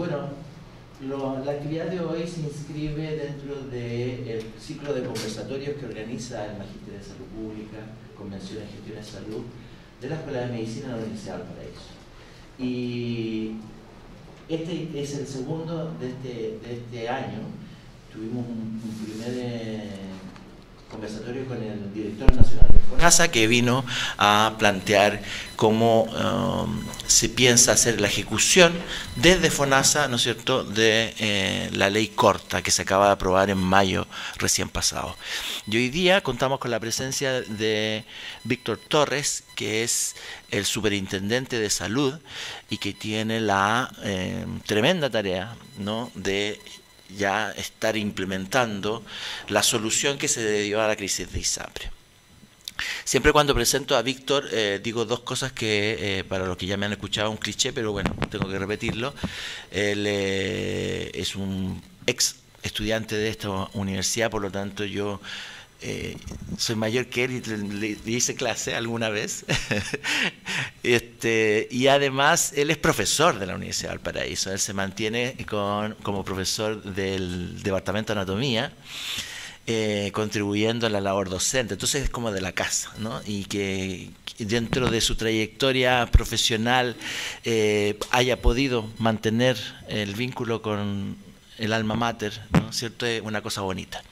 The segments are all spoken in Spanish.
Bueno, la actividad de hoy se inscribe dentro del ciclo de conversatorios que organiza el Magisterio de Salud Pública, Convención de Gestión de Salud, de la Escuela de Medicina de la Universidad de Valparaíso. Y este es el segundo de este, de este año. Tuvimos un, primer eh, conversatorio con el director nacional de FONASA que vino a plantear cómo um, se piensa hacer la ejecución desde FONASA, ¿no es cierto?, de eh, la ley corta que se acaba de aprobar en mayo recién pasado. Y hoy día contamos con la presencia de Víctor Torres, que es el superintendente de salud y que tiene la eh, tremenda tarea ¿no? de ya estar implementando la solución que se debió a la crisis de ISAPRE. Siempre cuando presento a Víctor eh, digo dos cosas que eh, para los que ya me han escuchado un cliché, pero bueno, tengo que repetirlo. Él eh, es un ex estudiante de esta universidad, por lo tanto yo eh, soy mayor que él y le, hice clase alguna vez. este, y además él es profesor de la Universidad de Valparaíso. Él se mantiene con, como profesor del Departamento de Anatomía. Eh, contribuyendo a la labor docente, entonces es como de la casa, ¿no? Y que dentro de su trayectoria profesional eh, haya podido mantener el vínculo con el alma mater, ¿no es cierto? Es una cosa bonita.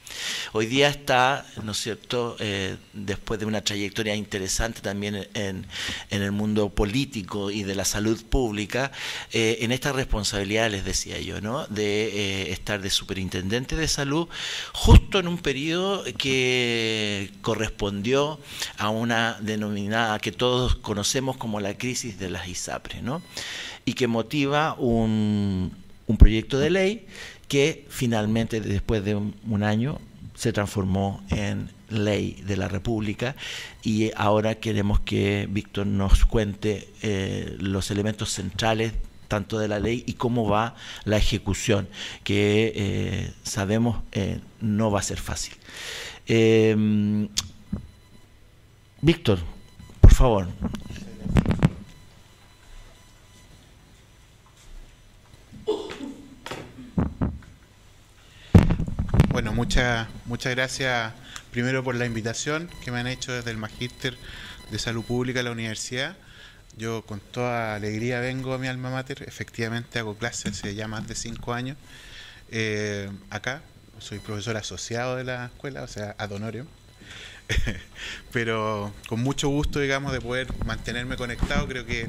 Hoy día está, ¿no es cierto?, eh, después de una trayectoria interesante también en, el mundo político y de la salud pública, eh, en esta responsabilidad, les decía yo, ¿no?, de eh, estar de superintendente de salud justo en un periodo que correspondió a una denominada que todos conocemos como la crisis de las ISAPRE, ¿no? Y que motiva un, un proyecto de ley que finalmente después de un, año se transformó en ley de la República y ahora queremos que Víctor nos cuente eh, los elementos centrales tanto de la ley y cómo va la ejecución, que eh, sabemos eh, no va a ser fácil. Em, Víctor, por favor. Bueno, muchas muchas gracias primero por la invitación que me han hecho desde el Magíster de Salud Pública de la universidad. Yo con toda alegría vengo a mi alma mater, efectivamente hago clases hace ya más de cinco años eh, acá. Soy profesor asociado de la escuela, o sea, ad honorem. Pero con mucho gusto, digamos, de poder mantenerme conectado, creo que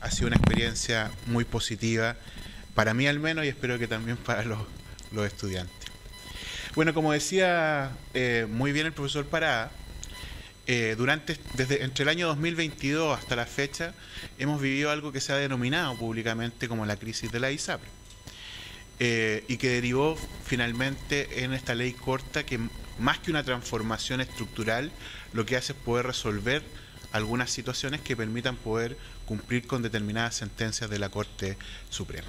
ha sido una experiencia muy positiva para mí al menos y espero que también para los, los estudiantes. Bueno, como decía eh, muy bien el profesor Parada, eh, durante, desde entre el año 2022 hasta la fecha, hemos vivido algo que se ha denominado públicamente como la crisis de la ISAPRE. Eh, y que derivó finalmente en esta ley corta que más que una transformación estructural, lo que hace es poder resolver algunas situaciones que permitan poder cumplir con determinadas sentencias de la Corte Suprema.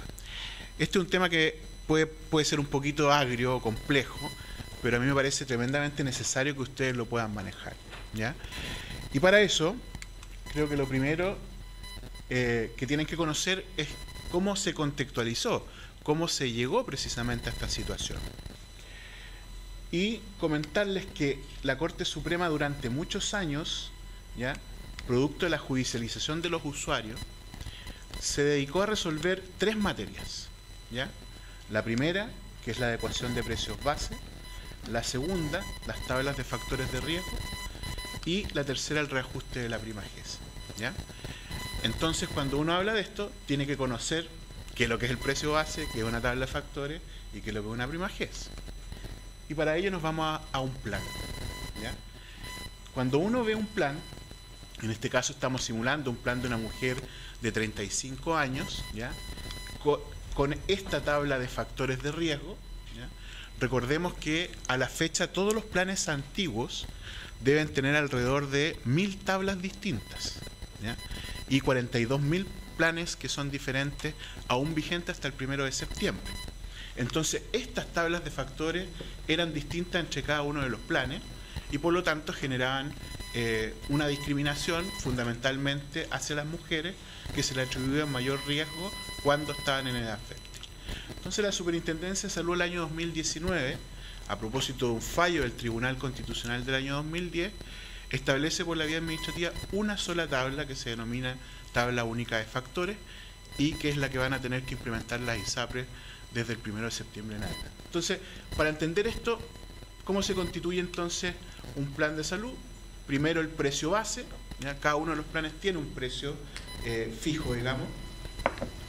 Este es un tema que puede, puede ser un poquito agrio o complejo, pero a mí me parece tremendamente necesario que ustedes lo puedan manejar. ¿ya? Y para eso, creo que lo primero eh, que tienen que conocer es cómo se contextualizó, cómo se llegó precisamente a esta situación. Y comentarles que la Corte Suprema durante muchos años, ¿ya? producto de la judicialización de los usuarios, se dedicó a resolver tres materias. ¿ya? La primera, que es la adecuación de precios base. La segunda, las tablas de factores de riesgo. Y la tercera, el reajuste de la prima GES. ¿ya? Entonces, cuando uno habla de esto, tiene que conocer qué es lo que es el precio base, qué es una tabla de factores y qué es lo que es una prima GES. Y para ello nos vamos a, un plan. ¿ya? Cuando uno ve un plan, en este caso estamos simulando un plan de una mujer de 35 años, ¿ya? Con esta tabla de factores de riesgo. Recordemos que a la fecha todos los planes antiguos deben tener alrededor de mil tablas distintas. y 42.000 planes que son diferentes, aún vigentes hasta el primero de septiembre. Entonces, estas tablas de factores eran distintas entre cada uno de los planes y por lo tanto generaban eh, una discriminación fundamentalmente hacia las mujeres que se le atribuía mayor riesgo cuando estaban en edad fértil. Entonces la Superintendencia de Salud el año 2019, a propósito de un fallo del Tribunal Constitucional del año 2010, establece por la vía administrativa una sola tabla que se denomina tabla única de factores y que es la que van a tener que implementar las ISAPRES desde el 1 de septiembre en adelante. Entonces, para entender esto, ¿cómo se constituye entonces un plan de salud? Primero el precio base, cada uno de los planes tiene un precio eh, fijo, digamos,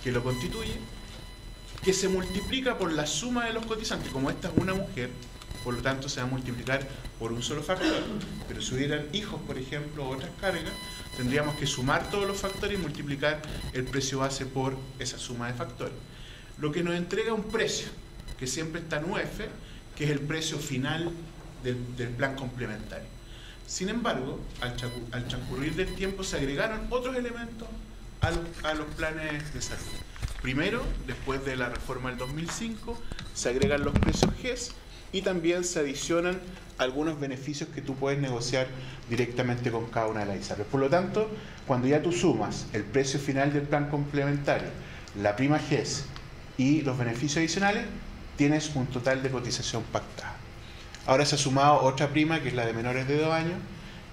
que lo constituye, que se multiplica por la suma de los cotizantes. Como esta es una mujer, por lo tanto se va a multiplicar por un solo factor. Pero si hubieran hijos, por ejemplo, otras cargas, tendríamos que sumar todos los factores y multiplicar el precio base por esa suma de factores. Lo que nos entrega un precio, que siempre está en UF, que es el precio final del, plan complementario. Sin embargo, al, transcurrir del tiempo se agregaron otros elementos a los planes de salud. Primero, después de la reforma del 2005, se agregan los precios GES y también se adicionan algunos beneficios que tú puedes negociar directamente con cada una de las ISAPRES. Por lo tanto, cuando ya tú sumas el precio final del plan complementario, la prima GES y los beneficios adicionales, tienes un total de cotización pactada. Ahora se ha sumado otra prima, que es la de menores de dos años,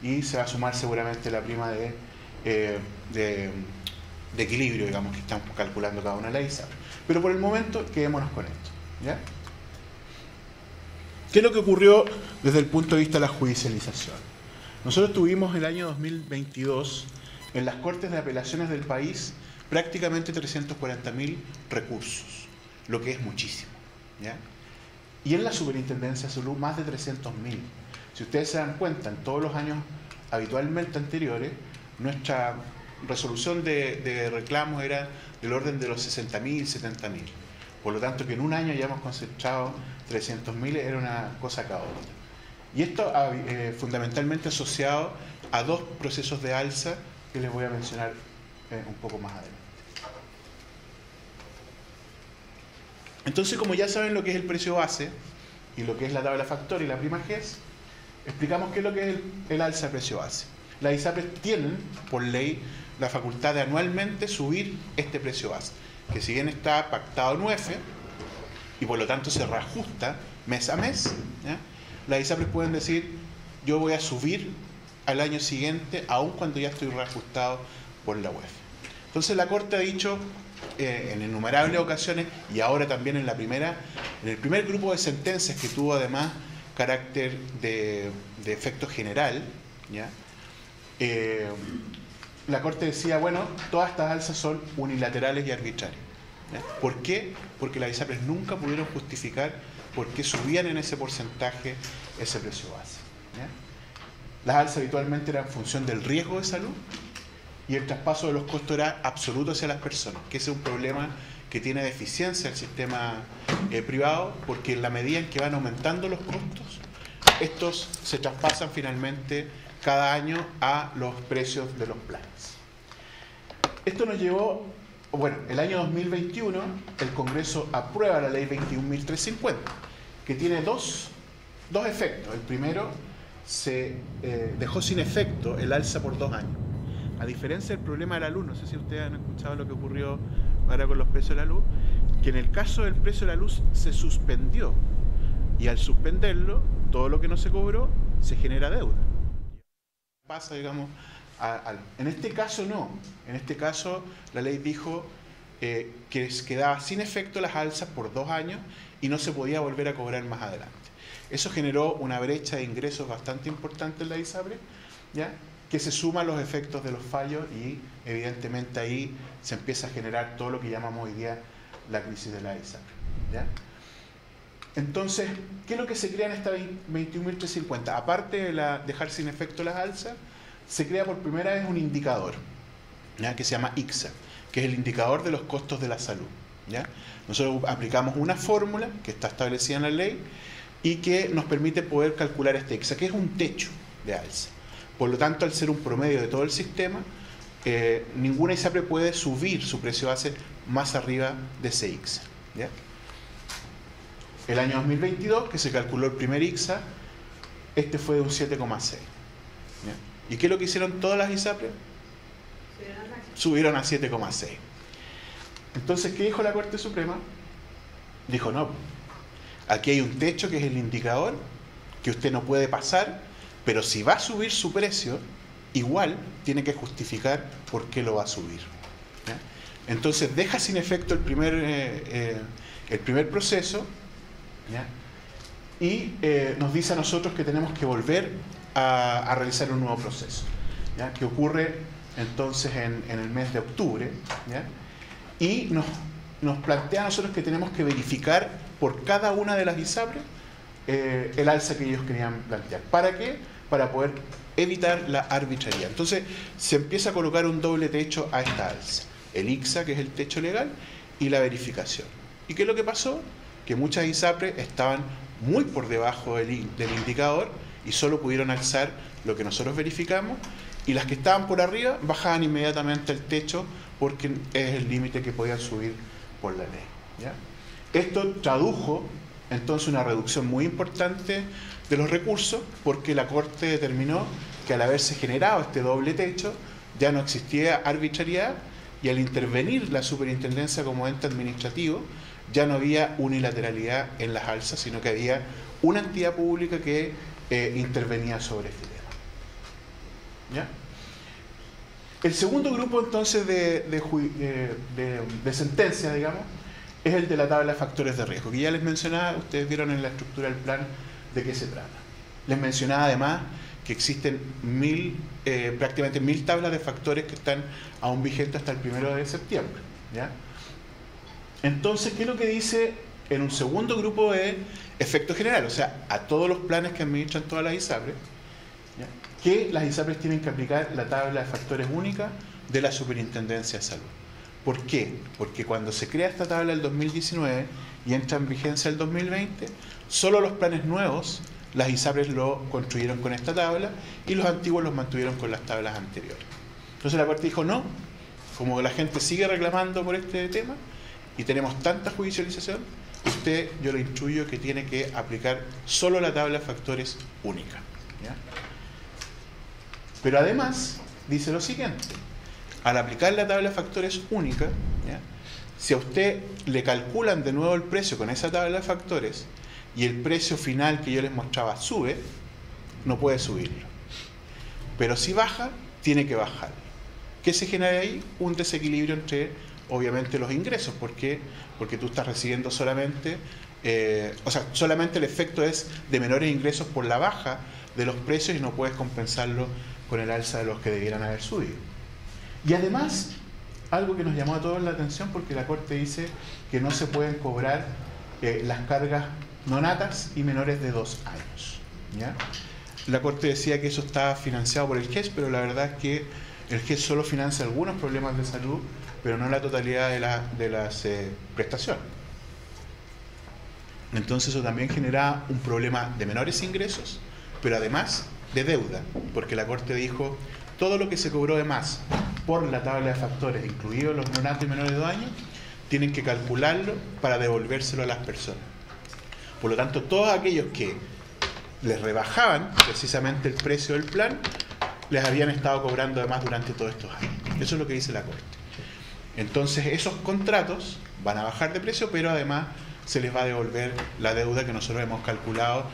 y se va a sumar seguramente la prima de, eh, de, equilibrio, digamos, que estamos calculando cada una de las ISAPRES. Pero por el momento, quedémonos con esto. ¿ya? ¿Qué es lo que ocurrió desde el punto de vista de la judicialización? Nosotros tuvimos el año 2022 en las Cortes de Apelaciones del país prácticamente 340.000 recursos, lo que es muchísimo. Y en la Superintendencia de Salud más de 300.000. Si ustedes se dan cuenta, en todos los años habitualmente anteriores, nuestra resolución de, reclamos era del orden de los 60.000, 70.000. Por lo tanto, que en un año hayamos concentrado 300.000 era una cosa caótica. Y esto eh, fundamentalmente asociado a dos procesos de alza que les voy a mencionar eh, un poco más adelante. Entonces, como ya saben lo que es el precio base y lo que es la tabla factor y la prima GES, explicamos qué es lo que es el, alza de precio base. Las ISAPRES tienen, por ley, la facultad de anualmente subir este precio base que si bien está pactado en UEF y por lo tanto se reajusta mes a mes, las ISAPRES pueden decir yo voy a subir al año siguiente aun cuando ya estoy reajustado por la UEF. Entonces la Corte ha dicho eh, en innumerables ocasiones y ahora también en la primera, en el primer grupo de sentencias que tuvo además carácter de, efecto general, ¿ya? Eh, la Corte decía, bueno, todas estas alzas son unilaterales y arbitrarias. ¿Por qué? Porque las ISAPRES nunca pudieron justificar por qué subían en ese porcentaje ese precio base. Las alzas habitualmente eran función del riesgo de salud y el traspaso de los costos era absoluto hacia las personas, que ese es un problema que tiene deficiencia el sistema eh, privado, porque en la medida en que van aumentando los costos, estos se traspasan finalmente cada año a los precios de los planes. Esto nos llevó, bueno, el año 2021 el Congreso aprueba la ley 21.350, que tiene dos, dos efectos. El primero, se eh, dejó sin efecto el alza por dos años. A diferencia del problema de la luz, no sé si ustedes han escuchado lo que ocurrió ahora con los precios de la luz, que en el caso del precio de la luz se suspendió y al suspenderlo, todo lo que no se cobró se genera deuda. Pasa, digamos, en este caso no. En este caso la ley dijo eh, que quedaba sin efecto las alzas por dos años y no se podía volver a cobrar más adelante. Eso generó una brecha de ingresos bastante importante en la ISAPRE, ¿ya? que se suma a los efectos de los fallos y evidentemente ahí se empieza a generar todo lo que llamamos hoy día la crisis de la ISAPRE. Entonces, ¿qué es lo que se crea en esta 21.350? Aparte de la, dejar sin efecto las alzas, se crea por primera vez un indicador que se llama IXA, que es el indicador de los costos de la salud. ¿ya? Nosotros aplicamos una fórmula que está establecida en la ley y que nos permite poder calcular este IXA, que es un techo de alza. Por lo tanto, al ser un promedio de todo el sistema, eh, ninguna ISAPRE puede subir su precio base más arriba de ese IXA. El año 2022, que se calculó el primer IXA, este fue de un 7,6. ¿Y qué es lo que hicieron todas las ISAPRE? Subieron a 7,6. Entonces, ¿qué dijo la Corte Suprema? Dijo, no, aquí hay un techo que es el indicador, que usted no puede pasar, pero si va a subir su precio, igual tiene que justificar por qué lo va a subir. Entonces deja sin efecto el primer, eh, eh, el primer proceso y eh, nos dice a nosotros que tenemos que volver a, realizar un nuevo proceso, que ocurre entonces en, el mes de octubre y nos, nos, plantea a nosotros que tenemos que verificar por cada una de las ISAPRES el alza que ellos querían plantear. ¿Para qué? Para poder evitar la arbitrariedad. Entonces se empieza a colocar un doble techo a esta alza. El IXA, que es el techo legal, y la verificación. ¿Y qué es lo que pasó? Que muchas ISAPRE estaban muy por debajo del indicador y solo pudieron alzar lo que nosotros verificamos y las que estaban por arriba bajaban inmediatamente el techo porque es el límite que podían subir por la ley. Esto tradujo entonces una reducción muy importante de los recursos porque la Corte determinó que al haberse generado este doble techo ya no existía arbitrariedad y al intervenir la superintendencia como ente administrativo ya no había unilateralidad en las alzas, sino que había una entidad pública que eh, intervenía sobre este tema. El segundo grupo entonces de, de, de sentencia, digamos, es el de la tabla de factores de riesgo, que ya les mencionaba, ustedes vieron en la estructura del plan de qué se trata. Les mencionaba además que existen mil, eh, prácticamente mil tablas de factores que están aún vigentes hasta el primero de septiembre. ¿ya? Entonces, ¿qué es lo que dice en un segundo grupo de efecto general? O sea, a todos los planes que administran todas las ISAPRES, que las ISAPRES tienen que aplicar la tabla de factores única de la Superintendencia de Salud. ¿Por qué? Porque cuando se crea esta tabla el 2019 y entra en vigencia el 2020, solo los planes nuevos, las ISAPRES lo construyeron con esta tabla y los antiguos los mantuvieron con las tablas anteriores. Entonces la Corte dijo, no, como la gente sigue reclamando por este tema y tenemos tanta judicialización, usted yo le instruyo que tiene que aplicar solo la tabla de factores única. Pero además dice lo siguiente, al aplicar la tabla de factores única, si a usted le calculan de nuevo el precio con esa tabla de factores y el precio final que yo les mostraba sube, no puede subirlo. Pero si baja, tiene que bajar. ¿Qué se genera ahí? Un desequilibrio entre, obviamente, los ingresos. ¿Por qué? Porque tú estás recibiendo solamente, eh, o sea, solamente el efecto es de menores ingresos por la baja de los precios y no puedes compensarlo con el alza de los que debieran haber subido. Y además, algo que nos llamó a todos la atención porque la Corte dice que no se pueden cobrar eh, las cargas nonatas y menores de dos años. La Corte decía que eso estaba financiado por el GES, pero la verdad es que el GES solo financia algunos problemas de salud, pero no la totalidad de, las eh, prestaciones. Entonces eso también genera un problema de menores ingresos, pero además de deuda, porque la Corte dijo todo lo que se cobró de más por la tabla de factores, incluidos los neonatos y menores de dos años, tienen que calcularlo para devolvérselo a las personas. Por lo tanto, todos aquellos que les rebajaban precisamente el precio del plan, les habían estado cobrando además durante todos estos años. Eso es lo que dice la Corte. Entonces, esos contratos van a bajar de precio, pero además se les va a devolver la deuda que nosotros hemos calculado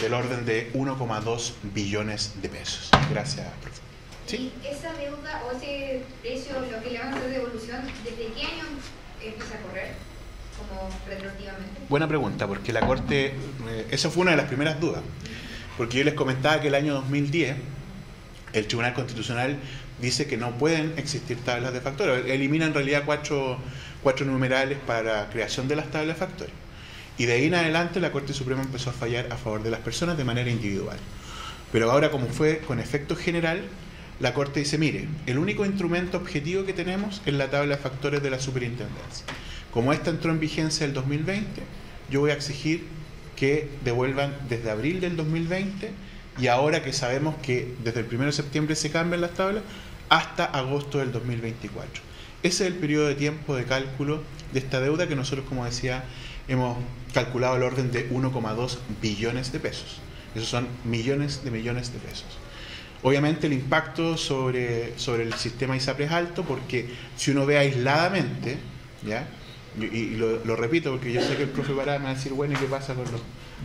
del orden de 1,2 billones de pesos. Gracias, profesor. ¿Sí? esa deuda o ese precio, lo que le van a hacer devolución, ¿desde qué año empieza a correr? Como retroactivamente. Buena pregunta, porque la Corte, eh, esa fue una de las primeras dudas, porque yo les comentaba que el año 2010 el Tribunal Constitucional dice que no pueden existir tablas de factores, elimina en realidad cuatro, cuatro numerales para creación de las tablas de factores. Y de ahí en adelante la Corte Suprema empezó a fallar a favor de las personas de manera individual. Pero ahora como fue con efecto general, la Corte dice, mire, el único instrumento objetivo que tenemos es la tabla de factores de la superintendencia. Como esta entró en vigencia el 2020, yo voy a exigir que devuelvan desde abril del 2020 y ahora que sabemos que desde el 1 de septiembre se cambian las tablas, hasta agosto del 2024. Ese es el periodo de tiempo de cálculo de esta deuda que nosotros, como decía, hemos calculado el orden de 1,2 billones de pesos. Esos son millones de millones de pesos. Obviamente el impacto sobre, sobre el sistema ISAPRE es alto porque si uno ve aisladamente, ¿ya? y, lo, repito porque yo sé que el profe Pará me va a decir, bueno, ¿y qué pasa con los,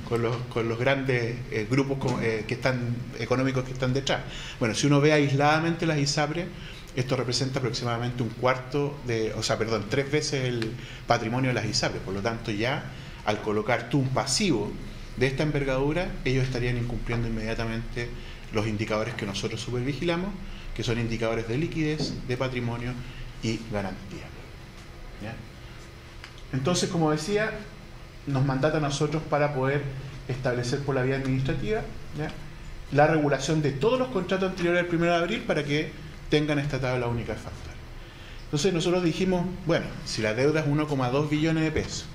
con los, con los grandes eh, grupos eh, que están, económicos que están detrás? Bueno, si uno ve aisladamente las ISAPRE, esto representa aproximadamente un cuarto de, o sea, perdón, tres veces el patrimonio de las ISAPRE. Por lo tanto, ya al colocar tú un pasivo de esta envergadura, ellos estarían incumpliendo inmediatamente los indicadores que nosotros supervigilamos, que son indicadores de liquidez, de patrimonio y garantía. Entonces, como decía, nos mandata a nosotros para poder establecer por la vía administrativa la regulación de todos los contratos anteriores al 1 de abril para que tengan esta tabla única de factores. Entonces nosotros dijimos, bueno, si la deuda es 1,2 billones de pesos,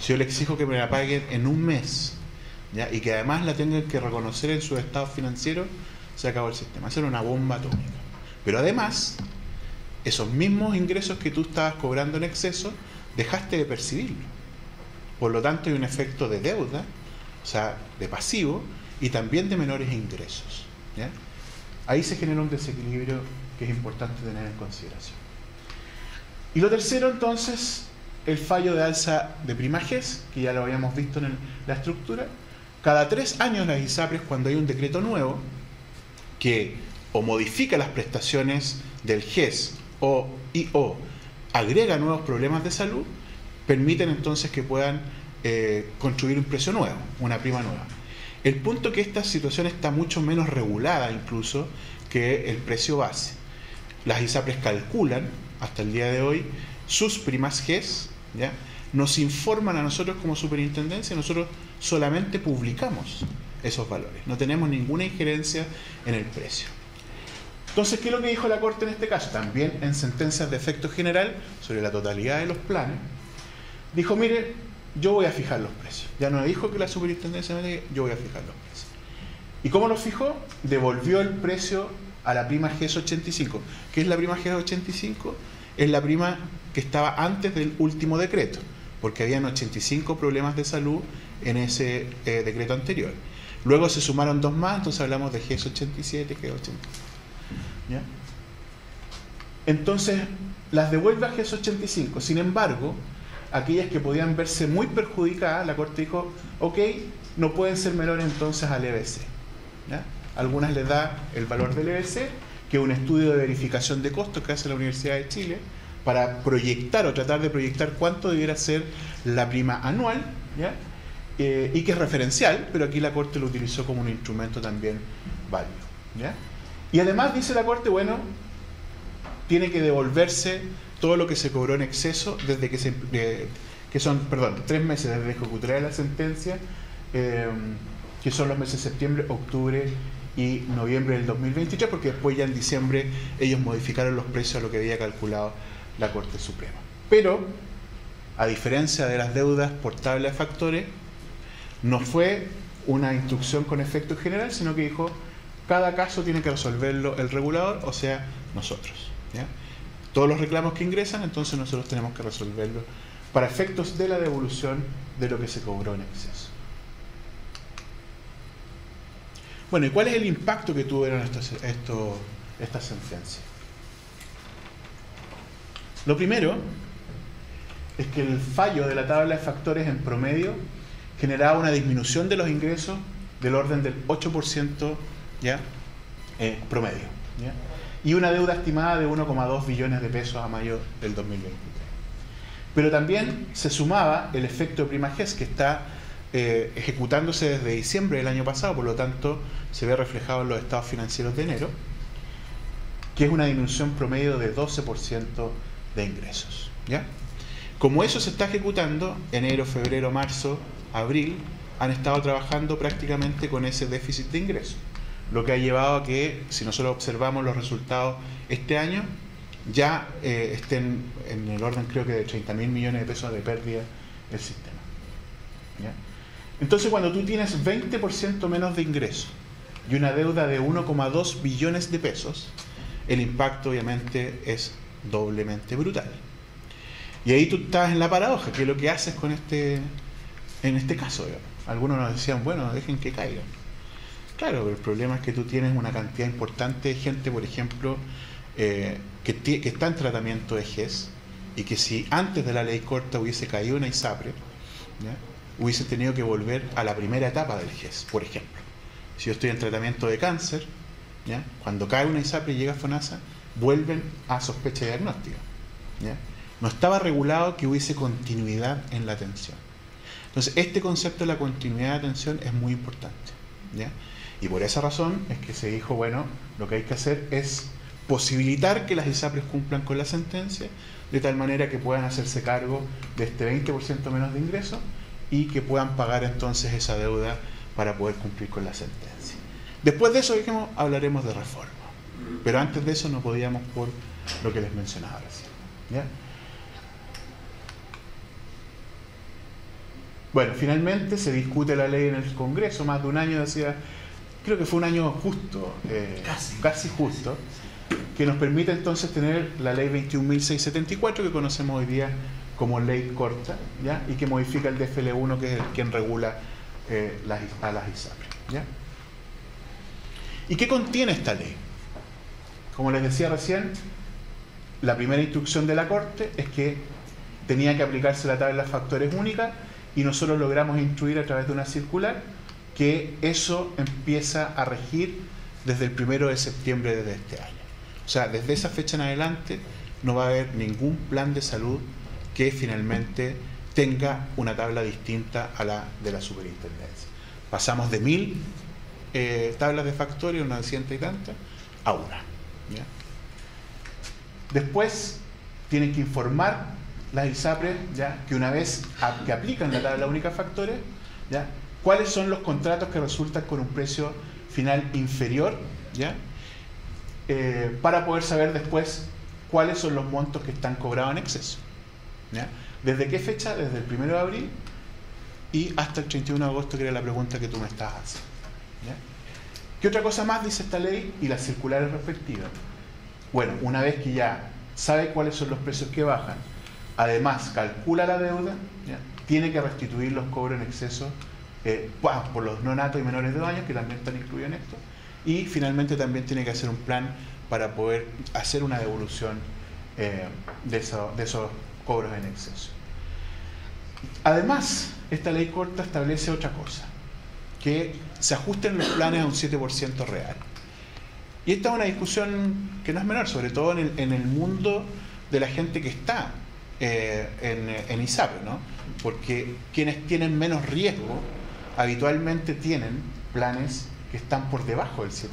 si yo le exijo que me la paguen en un mes, y que además la tengan que reconocer en su estado financiero, se acabó el sistema. Esa era una bomba atómica. Pero además, esos mismos ingresos que tú estabas cobrando en exceso, dejaste de percibirlo. Por lo tanto, hay un efecto de deuda, o sea, de pasivo, y también de menores ingresos. Ahí se genera un desequilibrio que es importante tener en consideración. Y lo tercero, entonces, el fallo de alza de primajes, que ya lo habíamos visto en la estructura. Cada tres años las ISAPRES, cuando hay un decreto nuevo, que o modifica las prestaciones del GES o y o agrega nuevos problemas de salud, permiten entonces que puedan eh, construir un precio nuevo, una prima nueva. El punto es que esta situación está mucho menos regulada incluso que el precio base las ISAPRES calculan hasta el día de hoy sus primas GES, ¿ya? nos informan a nosotros como superintendencia, nosotros solamente publicamos esos valores, no tenemos ninguna injerencia en el precio. Entonces, ¿qué es lo que dijo la Corte en este caso? También en sentencias de efecto general sobre la totalidad de los planes, dijo, mire, yo voy a fijar los precios. Ya no dijo que la superintendencia me yo voy a fijar los precios. ¿Y cómo lo fijó? Devolvió el precio a la prima GS85. ¿Qué es la prima GS85? Es la prima que estaba antes del último decreto, porque habían 85 problemas de salud en ese eh, decreto anterior. Luego se sumaron dos más, entonces hablamos de GS87, GS85. ¿Ya? Entonces, las devuelve a GS85. Sin embargo, aquellas que podían verse muy perjudicadas, la Corte dijo, ok, no pueden ser menores entonces al EBC. Algunas les da el valor del EBC, que es un estudio de verificación de costos que hace la Universidad de Chile, para proyectar o tratar de proyectar cuánto debiera ser la prima anual, eh, y que es referencial, pero aquí la Corte lo utilizó como un instrumento también válido. Y además dice la Corte, bueno, tiene que devolverse todo lo que se cobró en exceso desde que se... Eh, son, perdón, tres meses desde que la sentencia, eh, que son los meses de septiembre, octubre y noviembre del 2023, porque después ya en diciembre ellos modificaron los precios a lo que había calculado la Corte Suprema. Pero, a diferencia de las deudas por tabla de factores, no fue una instrucción con efecto general, sino que dijo, cada caso tiene que resolverlo el regulador, o sea, nosotros. Todos los reclamos que ingresan, entonces nosotros tenemos que resolverlo para efectos de la devolución de lo que se cobró en exceso. Bueno, ¿y cuál es el impacto que tuvieron estas, estas sentencias? Lo primero es que el fallo de la tabla de factores en promedio generaba una disminución de los ingresos del orden del 8% ¿ya? Eh, promedio. Y una deuda estimada de 1,2 billones de pesos a mayo del 2023. Pero también se sumaba el efecto de prima GES que está eh, ejecutándose desde diciembre del año pasado, por lo tanto se ve reflejado en los estados financieros de enero, que es una disminución promedio de 12% de ingresos. ¿ya? Como eso se está ejecutando, enero, febrero, marzo, abril, han estado trabajando prácticamente con ese déficit de ingresos, lo que ha llevado a que, si nosotros observamos los resultados este año, ya eh, estén en el orden creo que de 30 mil millones de pesos de pérdida el sistema. Entonces, cuando tú tienes 20% menos de ingreso y una deuda de 1,2 billones de pesos, el impacto obviamente es doblemente brutal. Y ahí tú estás en la paradoja, que es lo que haces con este, en este caso. Algunos nos decían, bueno, dejen que caigan. Claro, pero el problema es que tú tienes una cantidad importante de gente, por ejemplo, eh, que, está en tratamiento de GES y que si antes de la ley corta hubiese caído una ISAPRE, hubiese tenido que volver a la primera etapa del GES, por ejemplo. Si yo estoy en tratamiento de cáncer, cuando cae una ISAPRE y llega a FONASA, vuelven a sospecha diagnóstica. ¿ya? No estaba regulado que hubiese continuidad en la atención. Entonces, este concepto de la continuidad de atención es muy importante. Y por esa razón es que se dijo, bueno, lo que hay que hacer es posibilitar que las ISAPRES cumplan con la sentencia, de tal manera que puedan hacerse cargo de este 20% menos de ingresos y que puedan pagar entonces esa deuda para poder cumplir con la sentencia. Después de eso, dijimos, hablaremos de reforma. Pero antes de eso no podíamos por lo que les mencionaba recién. Bueno, finalmente se discute la ley en el Congreso, más de un año, decía, creo que fue un año justo, eh, casi. justo, que nos permite entonces tener la ley 21.674 que conocemos hoy día como ley corta, ¿ya? y que modifica el DFL1, que es el quien regula eh, las, a las ISAPRE. ¿ya? ¿Y qué contiene esta ley? Como les decía recién, la primera instrucción de la Corte es que tenía que aplicarse la tabla de factores única y nosotros logramos instruir a través de una circular que eso empieza a regir desde el primero de septiembre de este año. O sea, desde esa fecha en adelante no va a haber ningún plan de salud que finalmente tenga una tabla distinta a la de la superintendencia. Pasamos de mil eh, tablas de factores, unas ciento y tantas, a una. Después tienen que informar las ISAPRES ¿ya? que una vez que aplican la tabla única de factores, ¿ya? Cuáles son los contratos que resultan con un precio final inferior, ¿ya? Eh, para poder saber después cuáles son los montos que están cobrados en exceso. ¿Desde qué fecha? Desde el 1 de abril y hasta el 31 de agosto, que era la pregunta que tú me estabas haciendo. ¿Qué otra cosa más dice esta ley y las circulares respectivas? Bueno, una vez que ya sabe cuáles son los precios que bajan, además calcula la deuda, tiene que restituir los cobros en exceso eh, por los no natos y menores de dos años, que también están incluidos en esto, y finalmente también tiene que hacer un plan para poder hacer una devolución eh, de, esos cobros en exceso. Además, esta ley corta establece otra cosa, que se ajusten los planes a un 7% real. Y esta es una discusión que no es menor, sobre todo en el, mundo de la gente que está eh, en, en ISAP, ¿no? porque quienes tienen menos riesgo habitualmente tienen planes que están por debajo del 7%.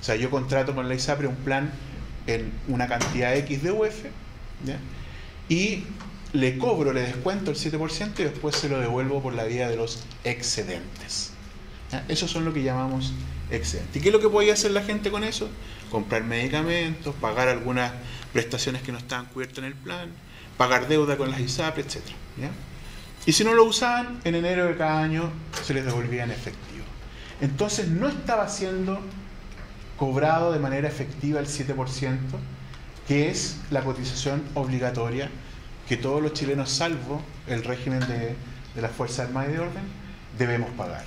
O sea, yo contrato con la ISAPRE un plan en una cantidad X de UF y le cobro, le descuento el 7% y después se lo devuelvo por la vía de los excedentes. Eso son lo que llamamos excedentes. ¿Y qué es lo que podía hacer la gente con eso? Comprar medicamentos, pagar algunas prestaciones que no estaban cubiertas en el plan, pagar deuda con las ISAPRE, etc. Y si no lo usaban, en enero de cada año se les devolvía en efectivo. Entonces no estaba siendo cobrado de manera efectiva el 7%, que es la cotización obligatoria que todos los chilenos, salvo el régimen de, de las Fuerzas Armadas y de Orden, debemos pagar.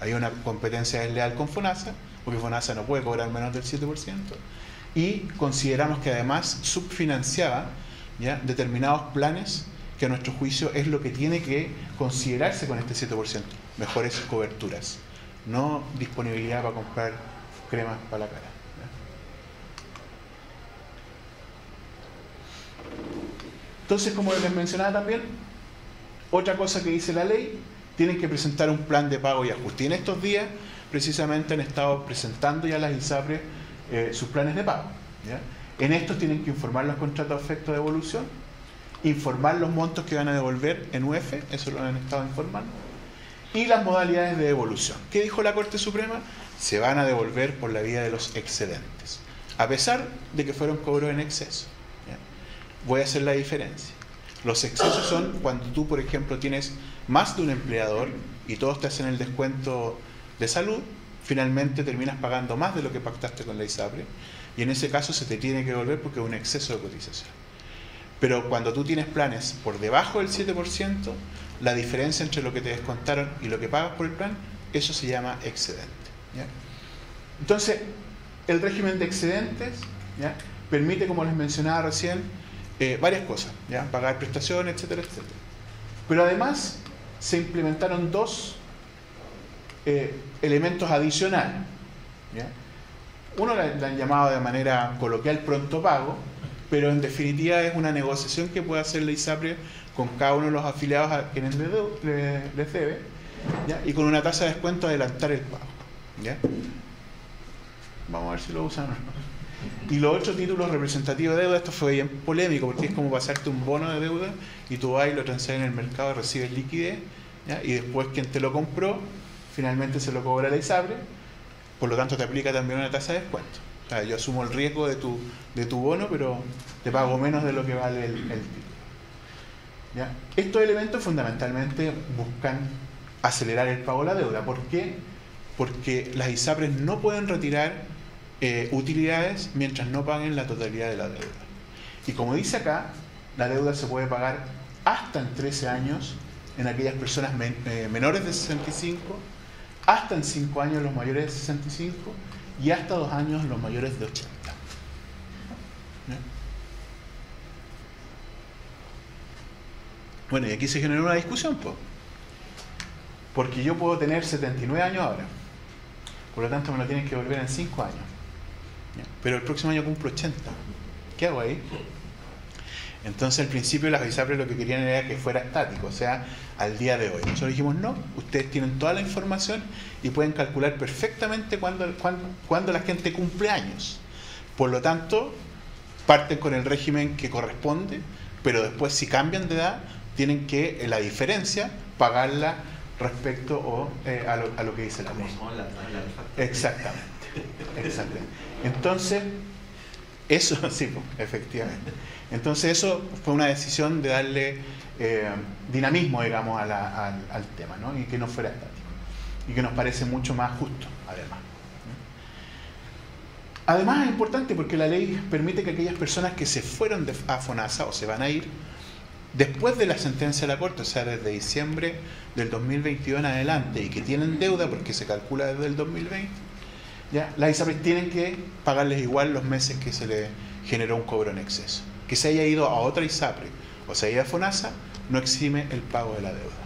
Hay una competencia desleal con FONASA, porque FONASA no puede cobrar menos del 7%, y consideramos que además subfinanciaba ¿ya? determinados planes que a nuestro juicio es lo que tiene que considerarse con este 7%, mejores coberturas, no disponibilidad para comprar cremas para la cara. Entonces, como les mencionaba también, otra cosa que dice la ley, tienen que presentar un plan de pago y ajuste. Y en estos días, precisamente, han estado presentando ya las ISAPRE eh, sus planes de pago. En estos tienen que informar los contratos de efecto de evolución, informar los montos que van a devolver en UF, eso lo han estado informando, y las modalidades de devolución. ¿Qué dijo la Corte Suprema? Se van a devolver por la vía de los excedentes, a pesar de que fueron cobros en exceso voy a hacer la diferencia. Los excesos son cuando tú, por ejemplo, tienes más de un empleador y todos te hacen el descuento de salud, finalmente terminas pagando más de lo que pactaste con la ISAPRE. y en ese caso se te tiene que devolver porque es un exceso de cotización. Pero cuando tú tienes planes por debajo del 7%, la diferencia entre lo que te descontaron y lo que pagas por el plan, eso se llama excedente. Entonces, el régimen de excedentes permite, como les mencionaba recién, eh, varias cosas, pagar prestaciones, etcétera, etcétera. Pero además se implementaron dos eh, elementos adicionales. Uno lo han llamado de manera coloquial pronto pago, pero en definitiva es una negociación que puede hacer la ISAPRE con cada uno de los afiliados a quienes les, debe y con una tasa de descuento adelantar el pago. Vamos a ver si lo usan o no. Y los otros títulos representativos de deuda, esto fue bien polémico porque es como pasarte un bono de deuda y tú vas y lo transferes en el mercado, recibes liquidez y después quien te lo compró finalmente se lo cobra la ISAPRE, por lo tanto te aplica también una tasa de descuento. Yo asumo el riesgo de tu, de tu bono, pero te pago menos de lo que vale el, título. Estos elementos fundamentalmente buscan acelerar el pago de la deuda. ¿Por qué? Porque las ISAPRES no pueden retirar eh, utilidades mientras no paguen la totalidad de la deuda. Y como dice acá, la deuda se puede pagar hasta en 13 años en aquellas personas eh, menores de 65, hasta en 5 años los mayores de 65 y hasta 2 años los mayores de 80. Bueno, y aquí se generó una discusión, pues. Porque yo puedo tener 79 años ahora. Por lo tanto, me lo tienen que volver en 5 años. Pero el próximo año cumplo 80. ¿Qué hago ahí? Entonces, al principio las ISAPRES lo que querían era que fuera estático, o sea, al día de hoy. Nosotros dijimos, no, ustedes tienen toda la información y pueden calcular perfectamente cuándo, cuándo, la gente cumple años. Por lo tanto, parten con el régimen que corresponde, pero después si cambian de edad, tienen que, la diferencia, pagarla respecto o, eh, a, lo, que dice la ley. Exactamente. Exactamente. Entonces, eso sí, efectivamente. Entonces eso fue una decisión de darle eh, dinamismo, digamos, al, tema, ¿no? Y que no fuera estático. Y que nos parece mucho más justo, además. Además es importante porque la ley permite que aquellas personas que se fueron de, a FONASA o se van a ir después de la sentencia de la Corte, o sea, desde diciembre del 2021 en adelante, y que tienen deuda porque se calcula desde el 2020, las ISAPRES tienen que pagarles igual los meses que se les generó un cobro en exceso. Que se haya ido a otra ISAPRE o se haya ido a FONASA, no exime el pago de la deuda.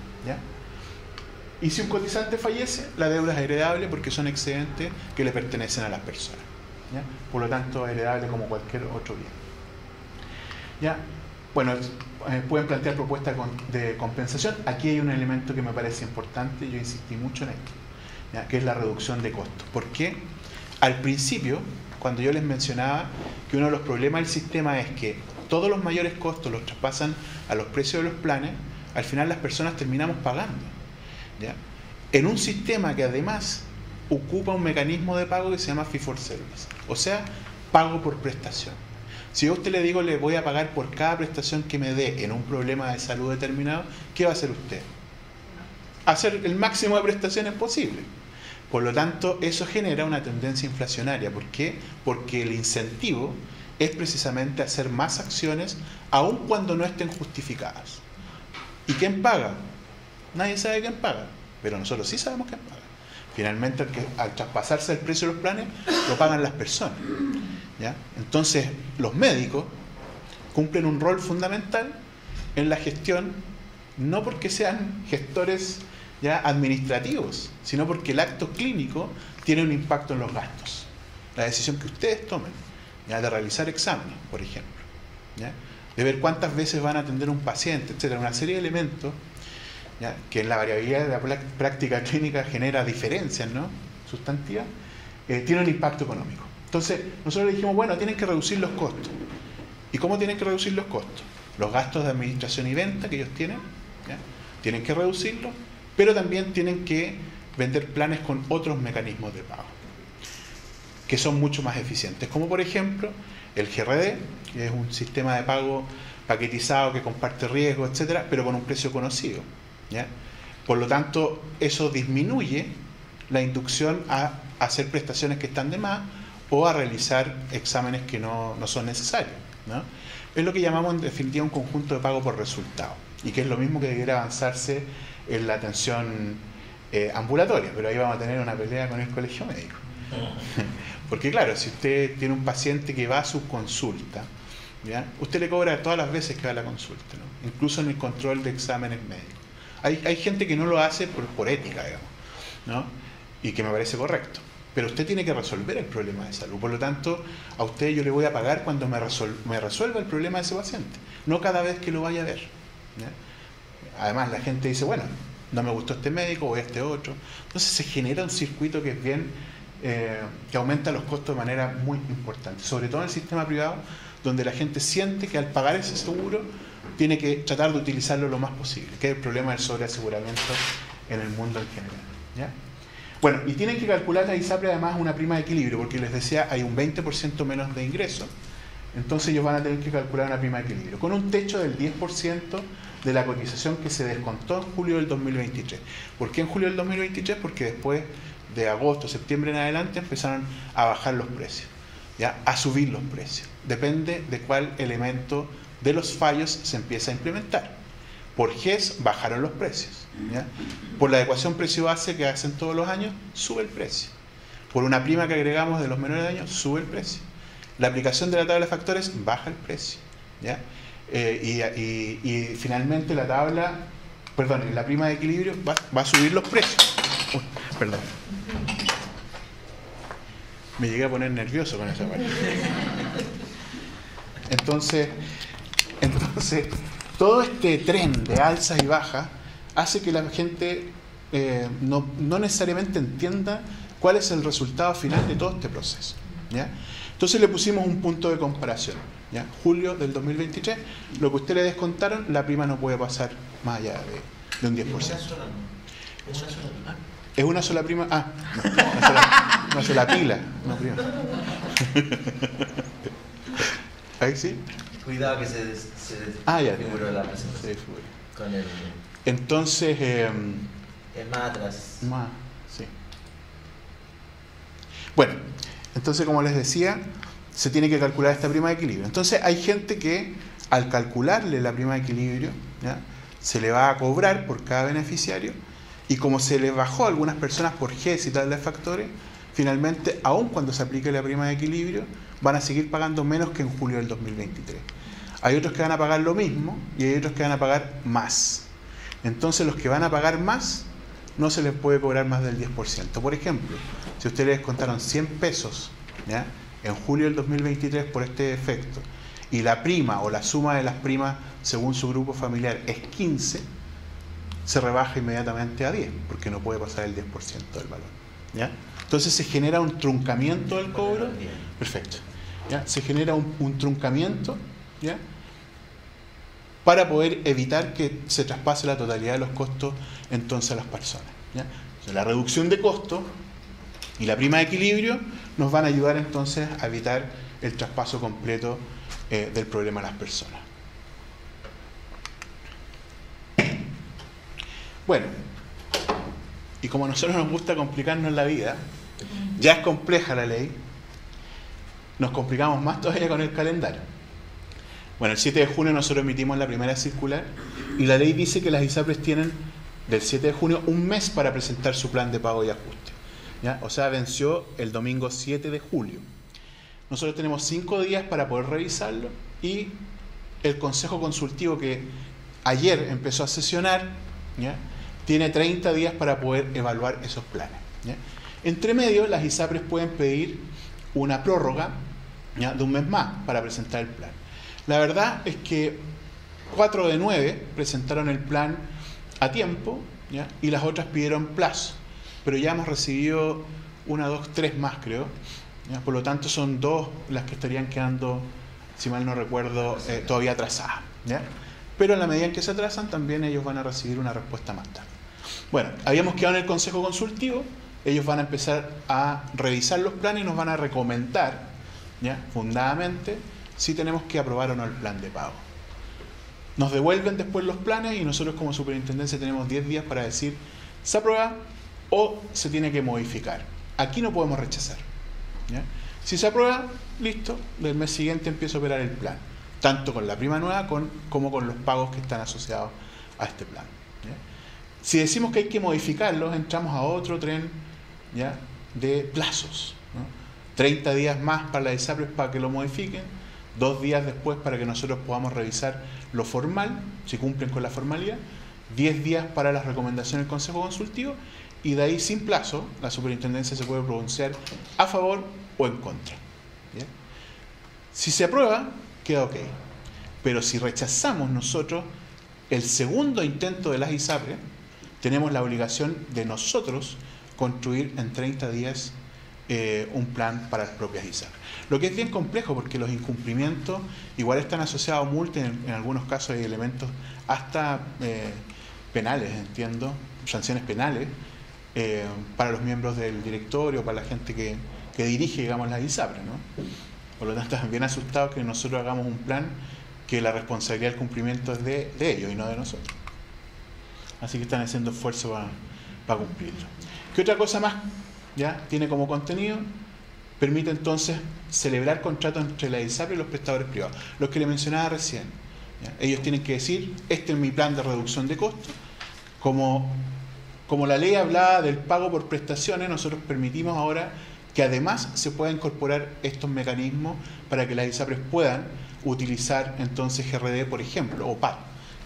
Y si un cotizante fallece, la deuda es heredable porque son excedentes que le pertenecen a las personas. Por lo tanto, heredable como cualquier otro bien. ¿Ya? Bueno, eh, pueden plantear propuestas de compensación. Aquí hay un elemento que me parece importante, yo insistí mucho en esto, que es la reducción de costos. ¿Por qué? Al principio, cuando yo les mencionaba que uno de los problemas del sistema es que todos los mayores costos los traspasan a los precios de los planes, al final las personas terminamos pagando. En un sistema que además ocupa un mecanismo de pago que se llama fee for service, o sea, pago por prestación. Si yo a usted le digo le voy a pagar por cada prestación que me dé en un problema de salud determinado, ¿qué va a hacer usted? Hacer el máximo de prestaciones posible. Por lo tanto, eso genera una tendencia inflacionaria. ¿Por qué? Porque el incentivo es precisamente hacer más acciones aun cuando no estén justificadas. ¿Y quién paga? Nadie sabe quién paga, pero nosotros sí sabemos quién paga. Finalmente, al traspasarse el precio de los planes, lo pagan las personas. ¿ya? Entonces, los médicos cumplen un rol fundamental en la gestión, no porque sean gestores ya administrativos, sino porque el acto clínico tiene un impacto en los gastos. La decisión que ustedes tomen, ya de realizar exámenes, por ejemplo, de ver cuántas veces van a atender un paciente, etcétera, una serie de elementos que en la variabilidad de la práctica clínica genera diferencias ¿no? sustantivas, eh, tiene un impacto económico. Entonces, nosotros le dijimos, bueno, tienen que reducir los costos. ¿Y cómo tienen que reducir los costos? Los gastos de administración y venta que ellos tienen, tienen que reducirlos pero también tienen que vender planes con otros mecanismos de pago, que son mucho más eficientes, como por ejemplo el GRD, que es un sistema de pago paquetizado que comparte riesgo, etcétera, pero con un precio conocido. Por lo tanto, eso disminuye la inducción a hacer prestaciones que están de más o a realizar exámenes que no, son necesarios. Es lo que llamamos en definitiva un conjunto de pago por resultado y que es lo mismo que debiera avanzarse en la atención eh, ambulatoria, pero ahí vamos a tener una pelea con el colegio médico. Porque claro, si usted tiene un paciente que va a su consulta, usted le cobra todas las veces que va a la consulta, incluso en el control de exámenes médicos. Hay, hay gente que no lo hace por, por ética, digamos, ¿no? y que me parece correcto. Pero usted tiene que resolver el problema de salud. Por lo tanto, a usted yo le voy a pagar cuando me, me resuelva el problema de ese paciente, no cada vez que lo vaya a ver. Además, la gente dice, bueno, no me gustó este médico, voy este otro. Entonces se genera un circuito que es bien, eh, que aumenta los costos de manera muy importante, sobre todo en el sistema privado, donde la gente siente que al pagar ese seguro tiene que tratar de utilizarlo lo más posible, que es el problema del sobreaseguramiento en el mundo en general. Bueno, y tienen que calcular la ISAPRE además una prima de equilibrio, porque les decía, hay un 20% menos de ingreso, entonces ellos van a tener que calcular una prima de equilibrio, con un techo del 10% de la cotización que se descontó en julio del 2023. ¿Por qué en julio del 2023? Porque después de agosto, septiembre en adelante empezaron a bajar los precios, ¿ya? a subir los precios. Depende de cuál elemento de los fallos se empieza a implementar. Por GES bajaron los precios. Por la adecuación precio-base que hacen todos los años, sube el precio. Por una prima que agregamos de los menores de años, sube el precio. La aplicación de la tabla de factores baja el precio. Eh, y, finalmente la tabla, perdón, la prima de equilibrio va, a subir los precios. perdón. Me llegué a poner nervioso con esa parte. Entonces, entonces, todo este tren de alzas y bajas hace que la gente eh, no, necesariamente entienda cuál es el resultado final de todo este proceso. Entonces le pusimos un punto de comparación. ¿ya? Julio del 2023, lo que ustedes le descontaron, la prima no puede pasar más allá de, un 10%. ¿Es una sola prima? Ah, no, una, sola, una sola pila, no prima. Ahí sí. Cuidado que se, se ah, ya, la presentación. Con el, Entonces. Eh, es más atrás. Más, sí. Bueno, entonces, como les decía, se tiene que calcular esta prima de equilibrio. Entonces, hay gente que al calcularle la prima de equilibrio, se le va a cobrar por cada beneficiario y como se le bajó a algunas personas por GES y tal de factores, finalmente, aun cuando se aplique la prima de equilibrio, van a seguir pagando menos que en julio del 2023. Hay otros que van a pagar lo mismo y hay otros que van a pagar más. Entonces los que van a pagar más no se les puede cobrar más del 10%. Por ejemplo, si ustedes contaron 100 pesos en julio del 2023 por este efecto y la prima o la suma de las primas según su grupo familiar es 15, se rebaja inmediatamente a 10 porque no puede pasar el 10% del valor. Entonces se genera un truncamiento del cobro. Perfecto. Se genera un, truncamiento para poder evitar que se traspase la totalidad de los costos entonces a las personas. la reducción de costos y la prima de equilibrio nos van a ayudar entonces a evitar el traspaso completo eh, del problema a las personas. Bueno, y como a nosotros nos gusta complicarnos la vida, ya es compleja la ley, nos complicamos más todavía con el calendario. Bueno, el 7 de junio nosotros emitimos la primera circular y la ley dice que las ISAPRES tienen del 7 de junio un mes para presentar su plan de pago y ajuste. O sea, venció el domingo 7 de julio. Nosotros tenemos cinco días para poder revisarlo y el Consejo Consultivo que ayer empezó a sesionar tiene 30 días para poder evaluar esos planes. Entre medio, las ISAPRES pueden pedir una prórroga de un mes más para presentar el plan. La verdad es que 4 de 9 presentaron el plan a tiempo y las otras pidieron plazo, pero ya hemos recibido una, dos, tres más creo. Por lo tanto son dos las que estarían quedando, si mal no recuerdo, eh, todavía atrasadas. Pero en la medida en que se atrasan también ellos van a recibir una respuesta más tarde. Bueno, habíamos quedado en el Consejo Consultivo, ellos van a empezar a revisar los planes y nos van a recomendar, ¿ya? fundadamente, si tenemos que aprobar o no el plan de pago. Nos devuelven después los planes y nosotros como superintendencia tenemos 10 días para decir, se aprueba o se tiene que modificar. Aquí no podemos rechazar. Si se aprueba, listo, del mes siguiente empieza a operar el plan, tanto con la prima nueva como con los pagos que están asociados a este plan. Si decimos que hay que modificarlos, entramos a otro tren ¿ya? de plazos. 30 días más para la ISAPRES para que lo modifiquen, dos días después para que nosotros podamos revisar lo formal, si cumplen con la formalidad, 10 días para las recomendaciones del Consejo Consultivo y de ahí sin plazo la superintendencia se puede pronunciar a favor o en contra. Si se aprueba, queda ok. Pero si rechazamos nosotros el segundo intento de las ISAPRE, tenemos la obligación de nosotros construir en 30 días eh, un plan para las propias ISAPRE. Lo que es bien complejo porque los incumplimientos igual están asociados a multas, en, algunos casos hay elementos hasta eh, penales, entiendo, sanciones penales, eh, para los miembros del directorio, para la gente que, dirige, digamos, las ISAPRE. ¿no? Por lo tanto, están bien asustados que nosotros hagamos un plan que la responsabilidad del cumplimiento es de, ellos y no de nosotros. Así que están haciendo esfuerzo para, cumplirlo. ¿Qué otra cosa más ya tiene como contenido? Permite entonces celebrar contratos entre la ISAPRE y los prestadores privados. Los que le mencionaba recién. Ellos tienen que decir, este es mi plan de reducción de costos. Como como la ley hablaba del pago por prestaciones, nosotros permitimos ahora que además se puedan incorporar estos mecanismos para que las ISAPRES puedan utilizar entonces GRD, por ejemplo, o PAD,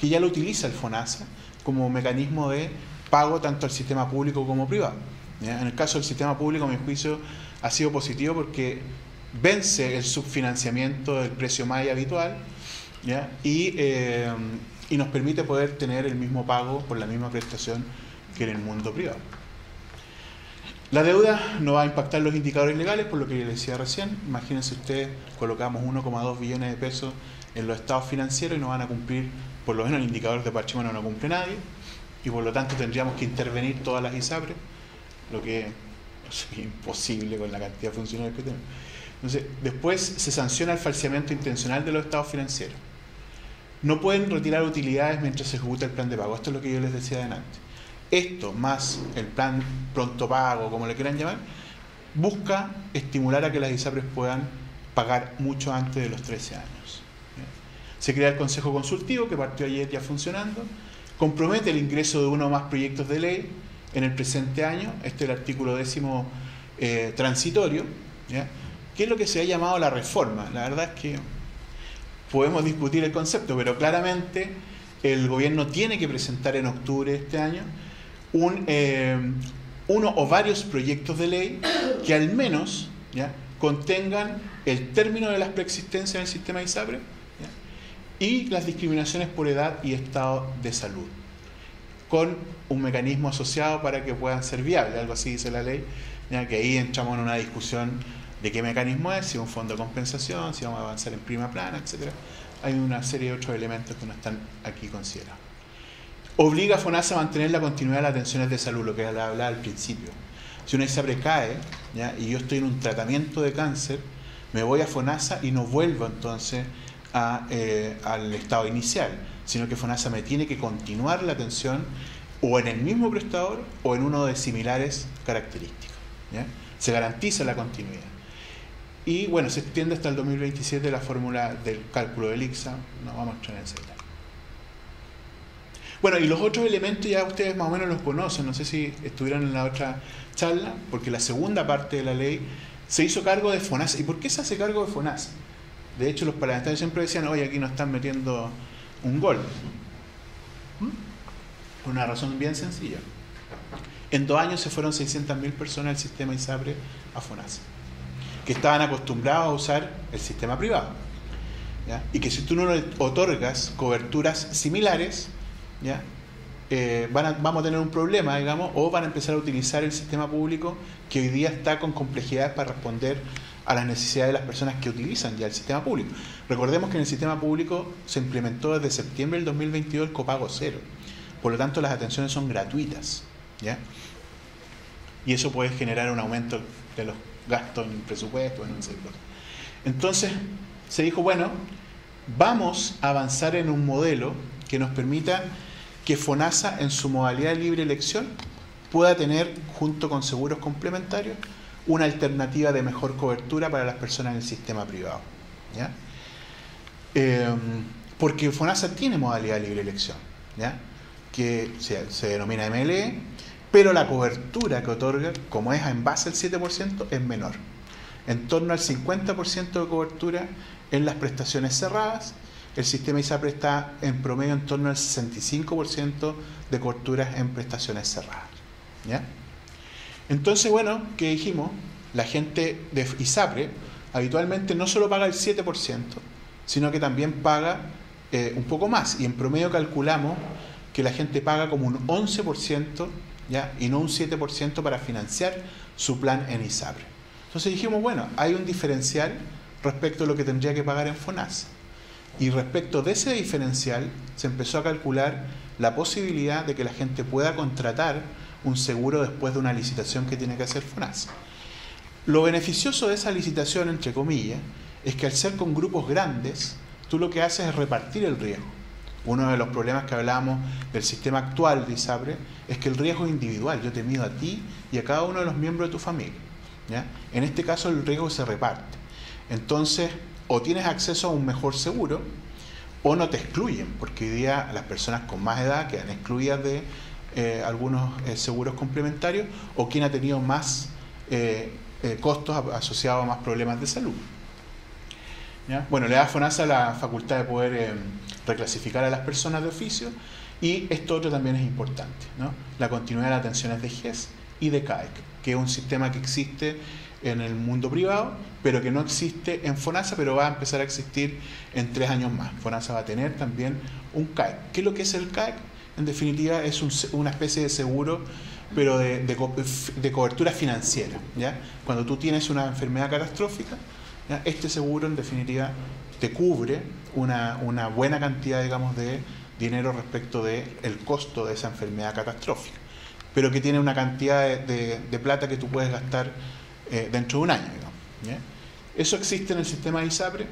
que ya lo utiliza el FONASA como mecanismo de pago tanto al sistema público como privado. En el caso del sistema público, mi juicio ha sido positivo porque vence el subfinanciamiento del precio más habitual eh, y nos permite poder tener el mismo pago por la misma prestación que en el mundo privado. La deuda no va a impactar los indicadores legales, por lo que les decía recién. Imagínense ustedes, colocamos 1,2 billones de pesos en los estados financieros y no van a cumplir, por lo menos el indicador de patrimonio no cumple nadie, y por lo tanto tendríamos que intervenir todas las ISAPRES, lo que es imposible con la cantidad de funcionarios que tenemos. Entonces, después se sanciona el falseamiento intencional de los estados financieros. No pueden retirar utilidades mientras se ejecuta el plan de pago. Esto es lo que yo les decía adelante. Esto, más el plan pronto pago, como le quieran llamar, busca estimular a que las ISAPRES puedan pagar mucho antes de los 13 años. Se crea el Consejo Consultivo, que partió ayer ya funcionando, compromete el ingreso de uno o más proyectos de ley en el presente año, este es el artículo décimo eh, transitorio, que es lo que se ha llamado la reforma. La verdad es que podemos discutir el concepto, pero claramente el gobierno tiene que presentar en octubre de este año un, eh, uno o varios proyectos de ley que al menos contengan el término de las preexistencias en el sistema ISAPRE y las discriminaciones por edad y estado de salud, con un mecanismo asociado para que puedan ser viables, algo así dice la ley, ¿ya? que ahí entramos en una discusión de qué mecanismo es, si un fondo de compensación, si vamos a avanzar en prima plana, etc. Hay una serie de otros elementos que no están aquí considerados obliga a FONASA a mantener la continuidad de las atenciones de salud, lo que hablaba al principio. Si una ISAPRE cae y yo estoy en un tratamiento de cáncer, me voy a FONASA y no vuelvo entonces eh, al estado inicial, sino que FONASA me tiene que continuar la atención o en el mismo prestador o en uno de similares características. Se garantiza la continuidad. Y bueno, se extiende hasta el 2027 la fórmula del cálculo del IXA, no vamos a entrar en bueno, y los otros elementos ya ustedes más o menos los conocen, no sé si estuvieron en la otra charla, porque la segunda parte de la ley se hizo cargo de FONASA. ¿Y por qué se hace cargo de FONASA? De hecho, los parlamentarios siempre decían, oye, aquí nos están metiendo un gol. ¿Mm? Por una razón bien sencilla. En dos años se fueron 600.000 personas del sistema ISAPRE a FONASA, que estaban acostumbrados a usar el sistema privado. Y que si tú no le otorgas coberturas similares, Eh, van vamos a tener un problema, digamos, o van a empezar a utilizar el sistema público que hoy día está con complejidades para responder a las necesidades de las personas que utilizan ya el sistema público. Recordemos que en el sistema público se implementó desde septiembre del 2022 el copago cero. Por lo tanto, las atenciones son gratuitas. ¿ya? Y eso puede generar un aumento de los gastos en el presupuesto, en Entonces, se dijo, bueno, vamos a avanzar en un modelo que nos permita que FONASA en su modalidad de libre elección pueda tener, junto con seguros complementarios, una alternativa de mejor cobertura para las personas en el sistema privado. Em, porque FONASA tiene modalidad de libre elección, que se, denomina MLE, pero la cobertura que otorga, como es en base al 7%, es menor. En torno al 50% de cobertura en las prestaciones cerradas, el sistema ISAPRE está en promedio en torno al 65% de coberturas en prestaciones cerradas. Entonces, bueno, ¿qué dijimos? La gente de ISAPRE habitualmente no solo paga el 7%, sino que también paga eh, un poco más. Y en promedio calculamos que la gente paga como un 11% ¿ya? y no un 7% para financiar su plan en ISAPRE. Entonces dijimos, bueno, hay un diferencial respecto a lo que tendría que pagar en FONAS. Y respecto de ese diferencial se empezó a calcular la posibilidad de que la gente pueda contratar un seguro después de una licitación que tiene que hacer FONAS. Lo beneficioso de esa licitación, entre comillas, es que al ser con grupos grandes, tú lo que haces es repartir el riesgo. Uno de los problemas que hablábamos del sistema actual de ISAPRE es que el riesgo es individual. Yo te mido a ti y a cada uno de los miembros de tu familia. En este caso el riesgo se reparte. Entonces, o tienes acceso a un mejor seguro, o no te excluyen, porque hoy día las personas con más edad quedan excluidas de eh, algunos eh, seguros complementarios, o quien ha tenido más eh, costos asociados a más problemas de salud. Bueno, le da FONASA la facultad de poder reclasificar a las personas de oficio, y esto otro también es importante, la continuidad de las atenciones de GES y de CAEC, que es un sistema que existe en el mundo privado, pero que no existe en FONASA, pero va a empezar a existir en tres años más. FONASA va a tener también un CAEC. ¿Qué es lo que es el CAEC? En definitiva, es una especie de seguro, pero de, cobertura financiera. ¿ya? Cuando tú tienes una enfermedad catastrófica, este seguro, en definitiva, te cubre una, buena cantidad, digamos, de dinero respecto del el costo de esa enfermedad catastrófica, pero que tiene una cantidad de plata que tú puedes gastar eh, dentro de un año. Eso existe en el sistema de ISAPRE,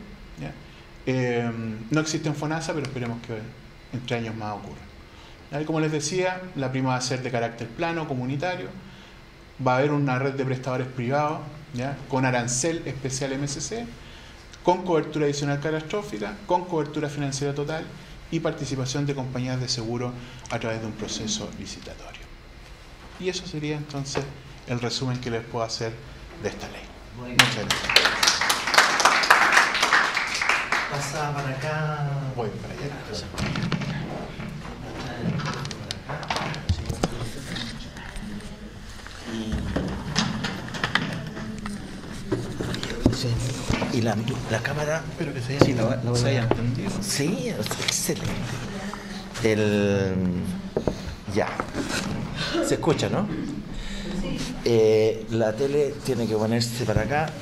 eh, no existe en FONASA, pero esperemos que entre años más ocurra. Como les decía, la prima va a ser de carácter plano, comunitario, va a haber una red de prestadores privados, con arancel especial MSC, con cobertura adicional catastrófica, con cobertura financiera total y participación de compañías de seguro a través de un proceso licitatorio. Y eso sería entonces el resumen que les puedo hacer de esta ley. Muchas gracias. Pasa para acá. Voy para allá. Y la, la cámara. Espero que se haya, sí, la, la se haya entendido. Sí, excelente. El, ya. Se escucha, ¿no? Eh, la tele tiene que ponerse para acá.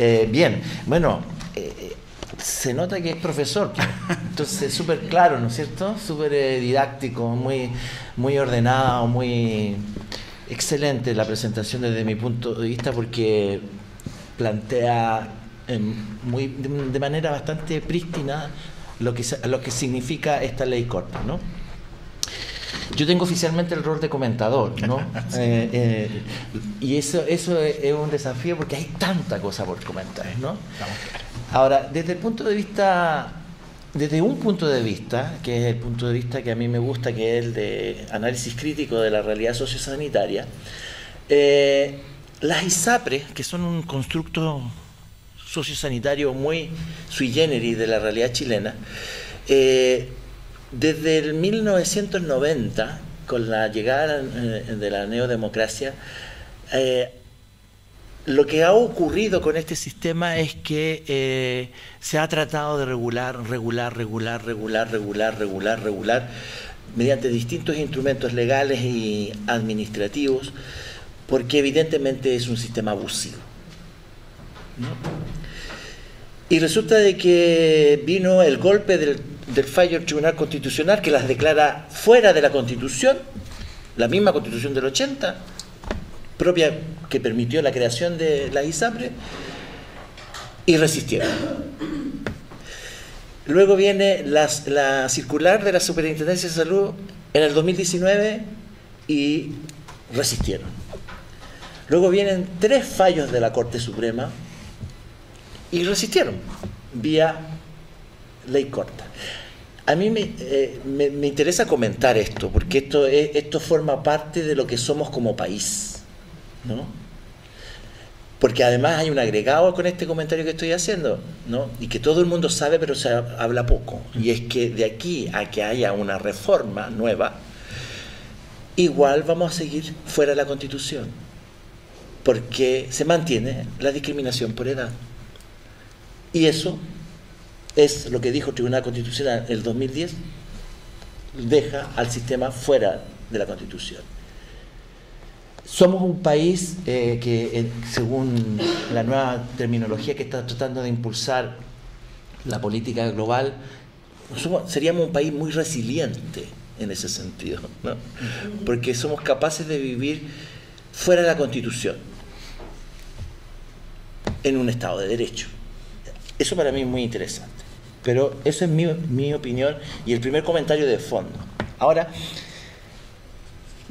Eh, bien, bueno, eh, se nota que es profesor, entonces súper claro, ¿no es cierto? Súper didáctico, muy, muy ordenado, muy excelente la presentación desde mi punto de vista porque plantea muy, de manera bastante prístina lo que, lo que significa esta ley corta, ¿no? Yo tengo oficialmente el rol de comentador, ¿no? Eh, eh, y eso, eso es un desafío porque hay tanta cosa por comentar, ¿no? Ahora, desde el punto de vista, desde un punto de vista, que es el punto de vista que a mí me gusta, que es el de análisis crítico de la realidad sociosanitaria, eh, las ISAPRES, que son un constructo sociosanitario muy sui generis de la realidad chilena, eh, desde el 1990, con la llegada eh, de la neodemocracia, eh, lo que ha ocurrido con este sistema es que eh, se ha tratado de regular, regular, regular, regular, regular, regular, regular, mediante distintos instrumentos legales y administrativos, porque evidentemente es un sistema abusivo. Y resulta de que vino el golpe del del fallo del Tribunal Constitucional que las declara fuera de la Constitución, la misma Constitución del 80, propia que permitió la creación de la ISAPRE, y resistieron. Luego viene la circular de la Superintendencia de Salud en el 2019 y resistieron. Luego vienen tres fallos de la Corte Suprema y resistieron vía ley corta. A mí me, eh, me, me interesa comentar esto, porque esto, es, esto forma parte de lo que somos como país. ¿no? Porque además hay un agregado con este comentario que estoy haciendo, ¿no? y que todo el mundo sabe, pero se habla poco. Y es que de aquí a que haya una reforma nueva, igual vamos a seguir fuera de la Constitución, porque se mantiene la discriminación por edad. Y eso es lo que dijo el Tribunal Constitucional en el 2010, deja al sistema fuera de la Constitución. Somos un país eh, que, eh, según la nueva terminología que está tratando de impulsar la política global, somos, seríamos un país muy resiliente en ese sentido, ¿no? porque somos capaces de vivir fuera de la Constitución, en un Estado de Derecho. Eso para mí es muy interesante. Pero eso es mi, mi opinión y el primer comentario de fondo. Ahora,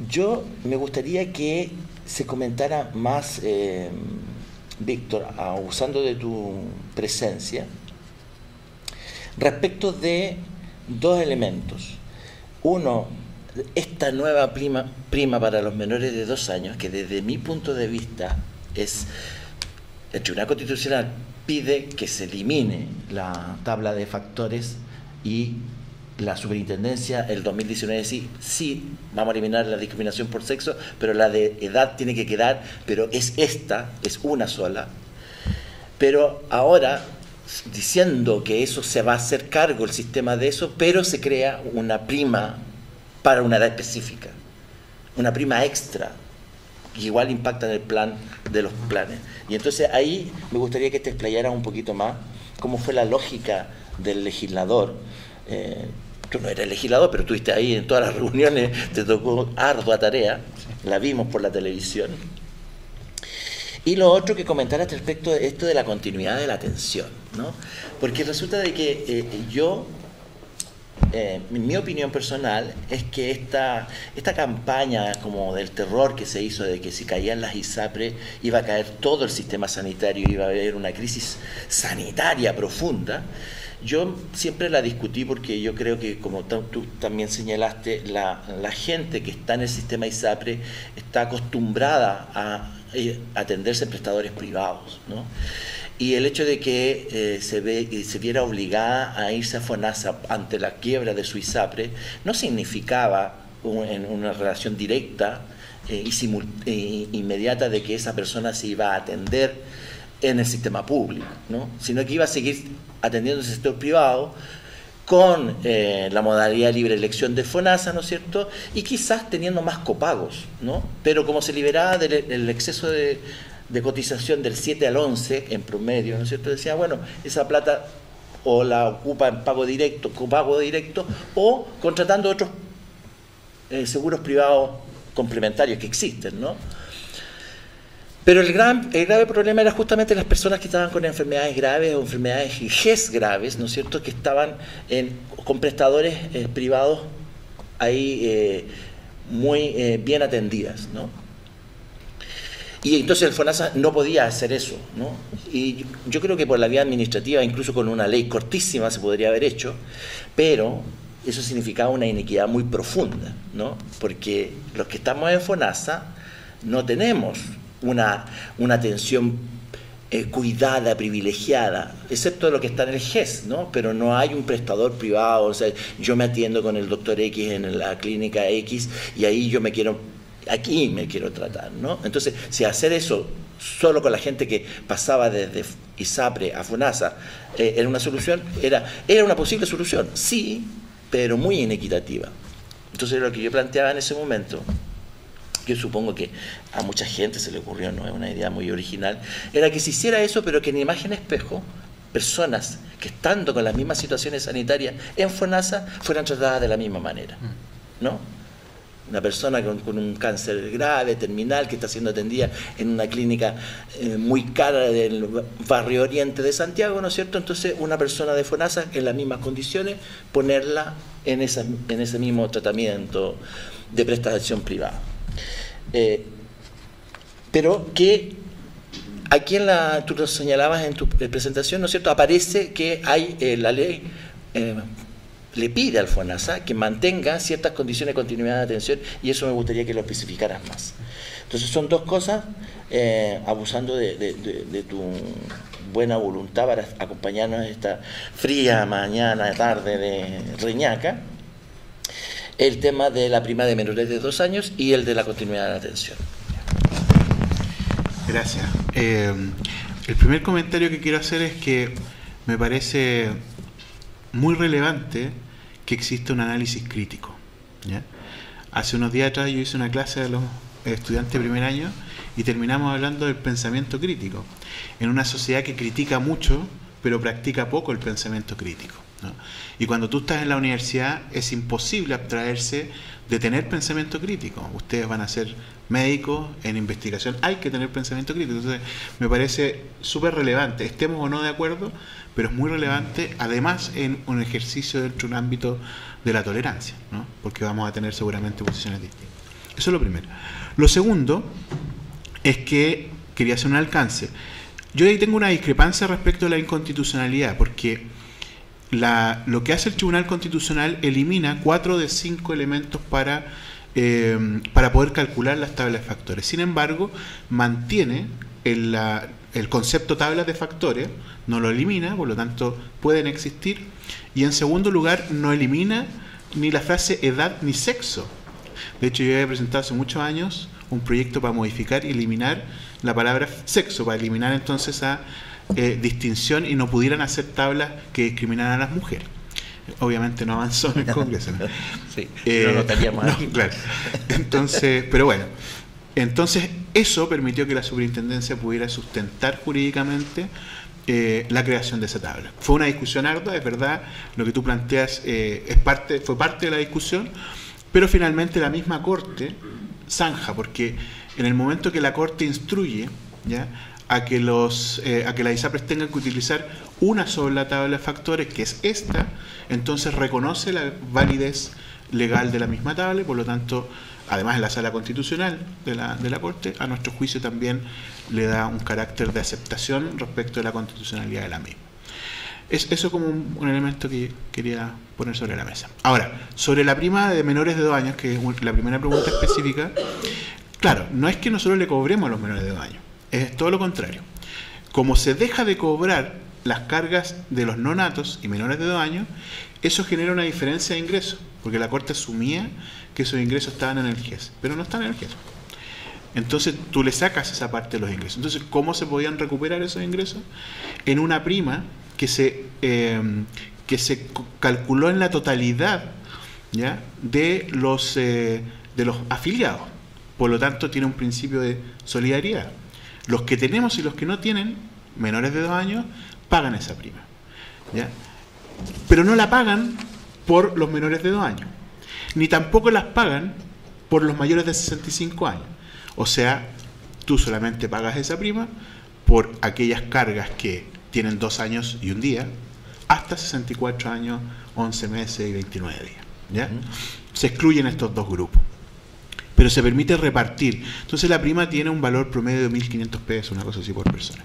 yo me gustaría que se comentara más, eh, Víctor, usando de tu presencia, respecto de dos elementos. Uno, esta nueva prima, prima para los menores de dos años, que desde mi punto de vista es, el Tribunal Constitucional pide que se elimine la tabla de factores y la superintendencia el 2019 sí, sí, vamos a eliminar la discriminación por sexo, pero la de edad tiene que quedar, pero es esta, es una sola. Pero ahora, diciendo que eso se va a hacer cargo el sistema de eso, pero se crea una prima para una edad específica, una prima extra, igual impacta en el plan de los planes. Y entonces ahí me gustaría que te explayaras un poquito más cómo fue la lógica del legislador. Eh, tú no eres legislador, pero estuviste ahí en todas las reuniones, te tocó ardua tarea, la vimos por la televisión. Y lo otro que comentar respecto de esto de la continuidad de la atención, ¿no? Porque resulta de que eh, yo, eh, mi opinión personal es que esta, esta campaña como del terror que se hizo de que si caían las ISAPRE iba a caer todo el sistema sanitario, iba a haber una crisis sanitaria profunda, yo siempre la discutí porque yo creo que, como tú también señalaste, la, gente que está en el sistema ISAPRE está acostumbrada a eh, atenderse en prestadores privados. ¿no? Y el hecho de que eh, se, ve, se viera obligada a irse a FONASA ante la quiebra de su ISAPRE no significaba en una relación directa eh, y inmediata de que esa persona se iba a atender en el sistema público, ¿no? sino que iba a seguir atendiendo el sector privado con eh, la modalidad de libre elección de FONASA, ¿no es cierto? Y quizás teniendo más copagos, ¿no? Pero como se liberaba del, exceso de, cotización del 7 al 11 en promedio, ¿no es cierto? Decía, bueno, esa plata o la ocupa en pago directo, copago directo, o contratando otros eh, seguros privados complementarios que existen, ¿no? Pero el, gran, el grave problema era justamente las personas que estaban con enfermedades graves o enfermedades GES graves, ¿no es cierto?, que estaban con prestadores eh, privados ahí eh, muy bien atendidas, ¿no? Y entonces el FONASA no podía hacer eso, ¿no? Y yo creo que por la vía administrativa, incluso con una ley cortísima, se podría haber hecho, pero eso significaba una inequidad muy profunda, ¿no? Porque los que estamos en FONASA no tenemos una, una atención eh, cuidada, privilegiada, excepto lo que está en el GES, ¿no? Pero no hay un prestador privado, o sea, yo me atiendo con el doctor X en la clínica X y ahí yo me quiero, aquí me quiero tratar, ¿no? Entonces, si hacer eso solo con la gente que pasaba desde ISAPRE a FUNASA eh, era una solución, era, era una posible solución, sí, pero muy inequitativa. Entonces, lo que yo planteaba en ese momento yo supongo que a mucha gente se le ocurrió, no es una idea muy original, era que se hiciera eso, pero que en imagen espejo, personas que estando con las mismas situaciones sanitarias en FONASA fueran tratadas de la misma manera. ¿No? Una persona con, un cáncer grave, terminal, que está siendo atendida en una clínica eh, muy cara del barrio oriente de Santiago, ¿no es cierto? Entonces, una persona de FONASA en las mismas condiciones, ponerla en, esa, en ese mismo tratamiento de prestación privada. Eh, pero que aquí en la, tú lo señalabas en tu presentación, ¿no es cierto? Aparece que hay eh, la ley le pide al FONASA que mantenga ciertas condiciones de continuidad de atención y eso me gustaría que lo especificaras más. Entonces son dos cosas, eh, abusando de, tu buena voluntad para acompañarnos esta fría mañana, tarde de Reñaca, el tema de la prima de menores de dos años y el de la continuidad de atención. Gracias. Eh, el primer comentario que quiero hacer es que me parece muy relevante que existe un análisis crítico. Hace unos días atrás yo hice una clase de los estudiantes de primer año y terminamos hablando del pensamiento crítico, en una sociedad que critica mucho, pero practica poco el pensamiento crítico. Y cuando tú estás en la universidad es imposible abstraerse de tener pensamiento crítico. Ustedes van a ser médicos en investigación, hay que tener pensamiento crítico. Entonces, me parece súper relevante, estemos o no de acuerdo, pero es muy relevante, además en un ejercicio dentro de un ámbito de la tolerancia, ¿no? porque vamos a tener seguramente posiciones distintas. Eso es lo primero. Lo segundo es que quería hacer un alcance. Yo ahí tengo una discrepancia respecto a la inconstitucionalidad, porque la, lo que hace el Tribunal Constitucional elimina cuatro de cinco elementos para, eh, para poder calcular las tablas de factores. Sin embargo, mantiene el, el concepto tablas de factores, no lo elimina, por lo tanto pueden existir. Y en segundo lugar, no elimina ni la frase edad ni sexo. De hecho, yo había presentado hace muchos años un proyecto para modificar y eliminar la palabra sexo, para eliminar entonces esa eh, distinción y no pudieran hacer tablas que discriminaran a las mujeres. Obviamente no avanzó en el Congreso. sí, eh, claro. Entonces, pero bueno, entonces eso permitió que la superintendencia pudiera sustentar jurídicamente eh, la creación de esa tabla. Fue una discusión ardua, es verdad, lo que tú planteas eh, es parte, fue parte de la discusión, pero finalmente la misma Corte zanja, porque en el momento que la Corte instruye ¿ya? A que los eh, a que las ISAPRES tengan que utilizar una sola tabla de factores, que es esta, entonces reconoce la validez legal de la misma tabla y por lo tanto además en la sala constitucional de la, de la Corte, a nuestro juicio también le da un carácter de aceptación respecto de la constitucionalidad de la misma. Es eso como un, elemento que quería poner sobre la mesa. Ahora, sobre la prima de menores de dos años, que es la primera pregunta específica, claro, no es que nosotros le cobremos a los menores de dos años, es todo lo contrario. Como se deja de cobrar las cargas de los nonatos y menores de dos años, eso genera una diferencia de ingresos, porque la Corte asumía que esos ingresos estaban en el GES, pero no están en el GES. Entonces tú le sacas esa parte de los ingresos. Entonces, ¿cómo se podían recuperar esos ingresos? En una prima que se, eh, que se calculó en la totalidad ¿ya? De, los, eh, de los afiliados. Por lo tanto, tiene un principio de solidaridad. Los que tenemos y los que no tienen, menores de dos años, pagan esa prima. ¿ya? Pero no la pagan por los menores de dos años ni tampoco las pagan por los mayores de 65 años. O sea, tú solamente pagas esa prima por aquellas cargas que tienen dos años y un día, hasta 64 años, 11 meses y 29 días. ¿ya? Se excluyen estos dos grupos. Pero se permite repartir. Entonces la prima tiene un valor promedio de 1.500 pesos, una cosa así por persona.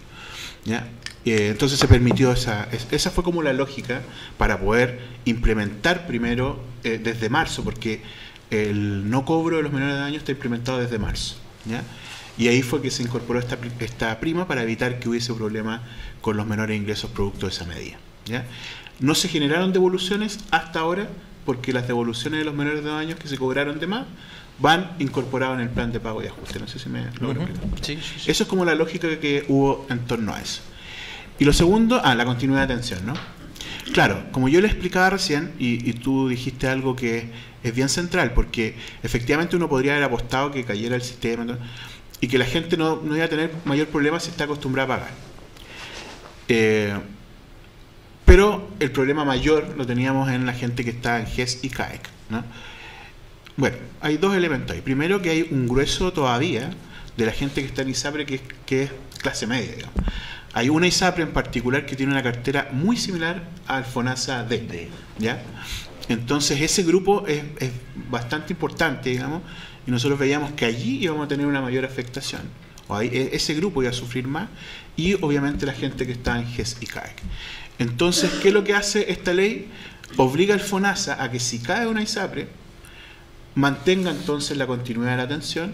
¿ya? Eh, entonces se permitió esa, esa fue como la lógica para poder implementar primero eh, desde marzo, porque el no cobro de los menores de años está implementado desde marzo. Y ahí fue que se incorporó esta, esta prima para evitar que hubiese problemas con los menores ingresos producto de esa medida. ¿ya? No se generaron devoluciones hasta ahora, porque las devoluciones de los menores de dos años que se cobraron de más van incorporados en el plan de pago y ajuste. No sé si me logro Eso es como la lógica que hubo en torno a eso. Y lo segundo, ah, la continuidad de atención, ¿no? Claro, como yo le explicaba recién, y, tú dijiste algo que es bien central, porque efectivamente uno podría haber apostado que cayera el sistema y que la gente no, iba a tener mayor problema si está acostumbrada a pagar. Eh, pero el problema mayor lo teníamos en la gente que está en GES y CAEC. ¿no? Bueno, hay dos elementos ahí. Primero que hay un grueso todavía de la gente que está en ISAPRE que, es clase media, digamos. Hay una ISAPRE en particular que tiene una cartera muy similar al FONASA D. ¿ya? Entonces ese grupo es, bastante importante, digamos, y nosotros veíamos que allí íbamos a tener una mayor afectación. o ahí, e, ese grupo iba a sufrir más, y obviamente la gente que está en GES y CAEC. Entonces, ¿qué es lo que hace esta ley? Obliga al FONASA a que si cae una ISAPRE, mantenga entonces la continuidad de la atención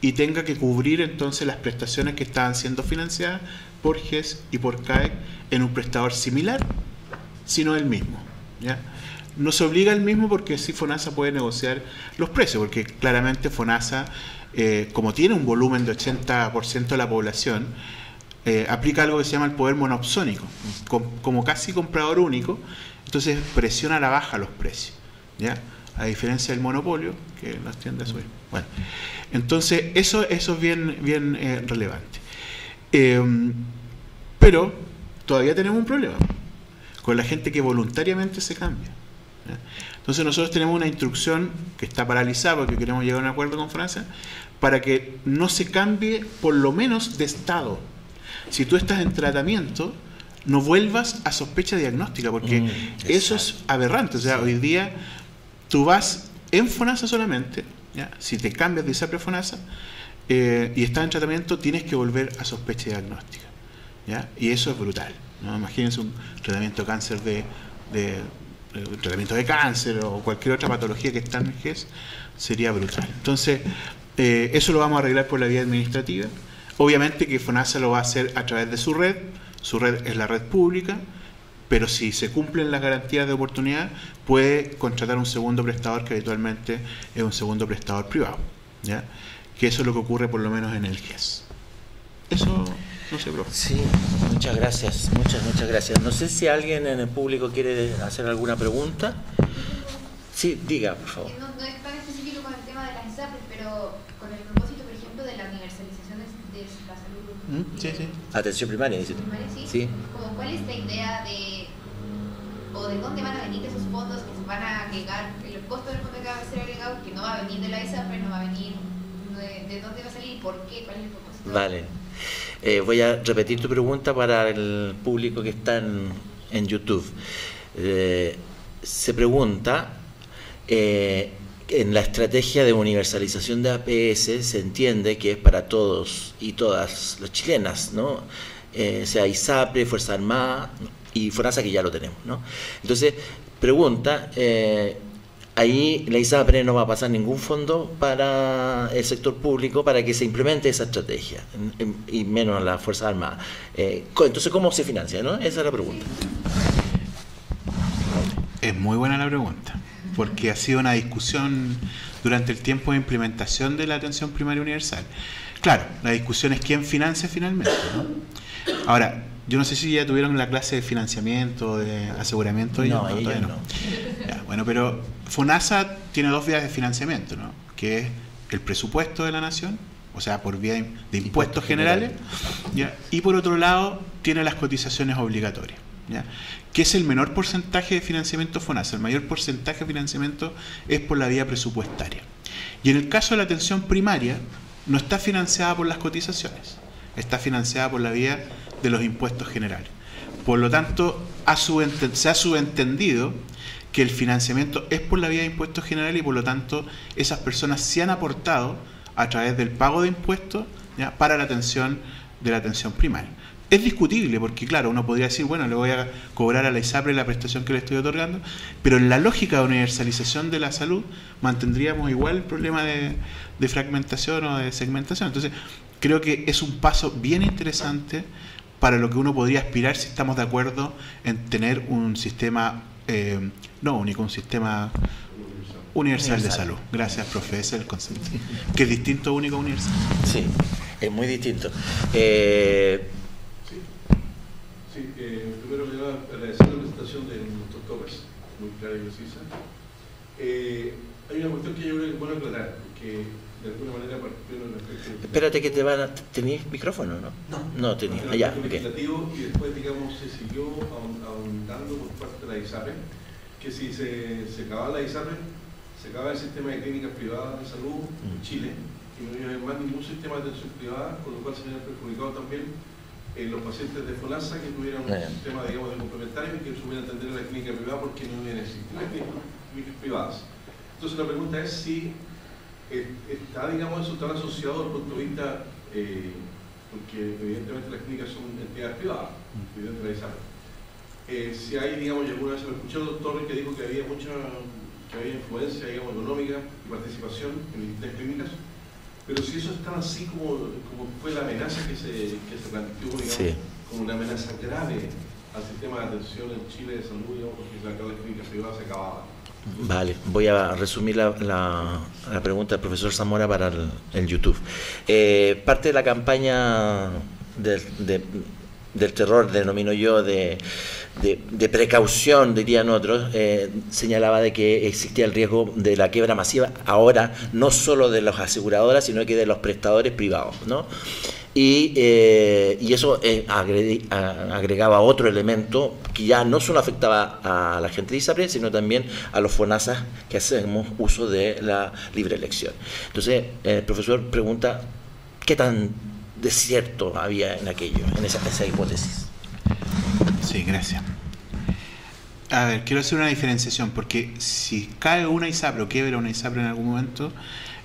y tenga que cubrir entonces las prestaciones que estaban siendo financiadas por GES y por CAEC en un prestador similar, sino el mismo. ¿ya? No se obliga el mismo porque si FONASA puede negociar los precios, porque claramente FONASA, eh, como tiene un volumen de 80% de la población, eh, aplica algo que se llama el poder monopsónico, como casi comprador único, entonces presiona a la baja los precios. ¿ya? A diferencia del monopolio que las tiende a subir. Bueno, entonces eso, eso es bien, bien eh, relevante. Em, pero todavía tenemos un problema con la gente que voluntariamente se cambia. Entonces nosotros tenemos una instrucción que está paralizada porque queremos llegar a un acuerdo con Francia para que no se cambie por lo menos de estado. Si tú estás en tratamiento, no vuelvas a sospecha diagnóstica, porque mm, eso es aberrante. O sea, hoy día tú vas en FONASA solamente, si te cambias de ISAPRE a FONASA eh, y estás en tratamiento, tienes que volver a sospecha diagnóstica. Y eso es brutal. ¿no? Imagínense un tratamiento de cáncer de, tratamiento de cáncer o cualquier otra patología que está en GES, sería brutal. Entonces, eh, eso lo vamos a arreglar por la vía administrativa. Obviamente que FONASA lo va a hacer a través de su red, su red es la red pública, pero si se cumplen las garantías de oportunidad, puede contratar un segundo prestador que habitualmente es un segundo prestador privado. ¿ya? Que eso es lo que ocurre por lo menos en el GES. Eso no sé, profe. Sí, muchas gracias, muchas, muchas gracias. No sé si alguien en el público quiere hacer alguna pregunta. Sí, diga, por favor. No, es tan específico con el tema de las ISAPRES, pero con el propósito, por ejemplo, de la universalización de, la salud. ¿Mm? Sí, sí. Atención primaria, dice. Primaria, sí. sí. ¿Cuál es la idea de o de dónde van a venir esos fondos que se van a agregar, el costo del fondo que va a ser agregado, que no va a venir de la ISAPRE, no va a venir de, dónde va a salir y por qué, cuál es el propósito. Vale. Eh, voy a repetir tu pregunta para el público que está en, YouTube. Eh, se pregunta, eh, en la estrategia de universalización de APS se entiende que es para todos y todas las chilenas, ¿no? sea ISAPRE, Fuerza Armada, y FONASA que ya lo tenemos. ¿no? Entonces, pregunta, eh, ahí la ISAPRE no va a pasar ningún fondo para el sector público para que se implemente esa estrategia, y menos la Fuerza Armada. Eh, entonces, ¿cómo se financia? ¿no? Esa es la pregunta. Es muy buena la pregunta, porque ha sido una discusión durante el tiempo de implementación de la atención primaria universal. Claro, la discusión es quién financia finalmente. ¿no? Ahora, yo no sé si ya tuvieron la clase de financiamiento, de aseguramiento. No, no, no. bueno, pero FONASA tiene dos vías de financiamiento, ¿no? Que es el presupuesto de la nación, o sea, por vía de impuestos, generales, y por otro lado tiene las cotizaciones obligatorias. ¿ya? que es el menor porcentaje de financiamiento FONASA. El mayor porcentaje de financiamiento es por la vía presupuestaria. Y en el caso de la atención primaria, no está financiada por las cotizaciones, está financiada por la vía de los impuestos generales. Por lo tanto, se ha subentendido que el financiamiento es por la vía de impuestos generales y por lo tanto esas personas se han aportado a través del pago de impuestos para la atención de la atención primaria. Es discutible porque, claro, uno podría decir, bueno, le voy a cobrar a la ISAPRE la prestación que le estoy otorgando, pero en la lógica de universalización de la salud mantendríamos igual el problema de, de fragmentación o de segmentación. Entonces, creo que es un paso bien interesante para lo que uno podría aspirar si estamos de acuerdo en tener un sistema, eh, no único, un sistema universal, de salud. Gracias, profe, ese es el concepto. Que es distinto, único, universal. Sí, es muy distinto. Eh... Sí, sí eh, primero me a agradecer la presentación del doctor Torres, muy clara y precisa. Eh, hay una cuestión que yo creo que es bueno aclarar, que de alguna manera Espérate que te van a... ¿Tenéis micrófono, no? No. No tenía. Allá, ah, legislativo y después, digamos, se siguió ahondando por parte de la ISAPE, que si se, se acababa la ISAPE, se acaba el sistema de clínicas privadas de salud en mm. Chile, y no iba a haber más ningún sistema de atención privada, con lo cual se habían perjudicado también eh, los pacientes de FONASA que tuvieran un sistema, digamos, de complementario y que supieran atender a la clínica privada porque no había existido clínicas privadas. Entonces la pregunta es si está, digamos, eso tan asociado el punto de vista eh, porque evidentemente las clínicas son entidades privadas, evidentemente la ISAPRE. Eh, si hay, digamos, alguna vez me escuché al doctor que dijo que había mucha que había influencia, digamos, económica y participación en distintas clínicas, pero si eso es tan así como, como fue la amenaza que se, que se planteó, digamos, como una amenaza grave al sistema de atención en Chile de salud, digamos, porque la, las clínicas privadas se acababan. Vale, voy a resumir la, la, pregunta del profesor Zamora para el, YouTube. Eh, parte de la campaña de, de, del terror, denomino yo, de, de, de precaución, dirían otros, eh, señalaba de que existía el riesgo de la quiebra masiva, ahora no solo de las aseguradoras, sino que de los prestadores privados. ¿no? Y, eh, y, eso eh, agregaba otro elemento que ya no solo afectaba a la gente de ISAPRE, sino también a los FONASAS que hacemos uso de la libre elección. Entonces, el profesor pregunta, ¿qué tan desierto había en aquello, en esa, esa hipótesis? Sí, gracias. A ver, quiero hacer una diferenciación, porque si cae una ISAPRE o quiebra una ISAPRE en algún momento,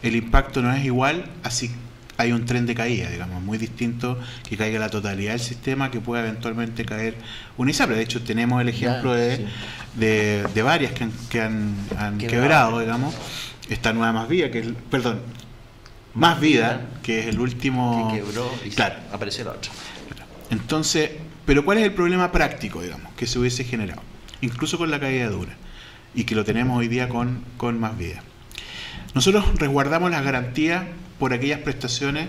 el impacto no es igual, así hay un tren de caída, digamos, muy distinto que caiga la totalidad del sistema que pueda eventualmente caer una ISAPRE. De hecho, tenemos el ejemplo de, sí. de, de, varias que han, que han, han quebrado, digamos. Esta nueva Más Vida, que es, perdón, Más Vida, que es el último... Que quebró y claro. apareció la otra. Entonces, pero ¿cuál es el problema práctico, digamos, que se hubiese generado? Incluso con la caída dura, y que lo tenemos hoy día con, con Más Vida. Nosotros resguardamos las garantías por aquellas prestaciones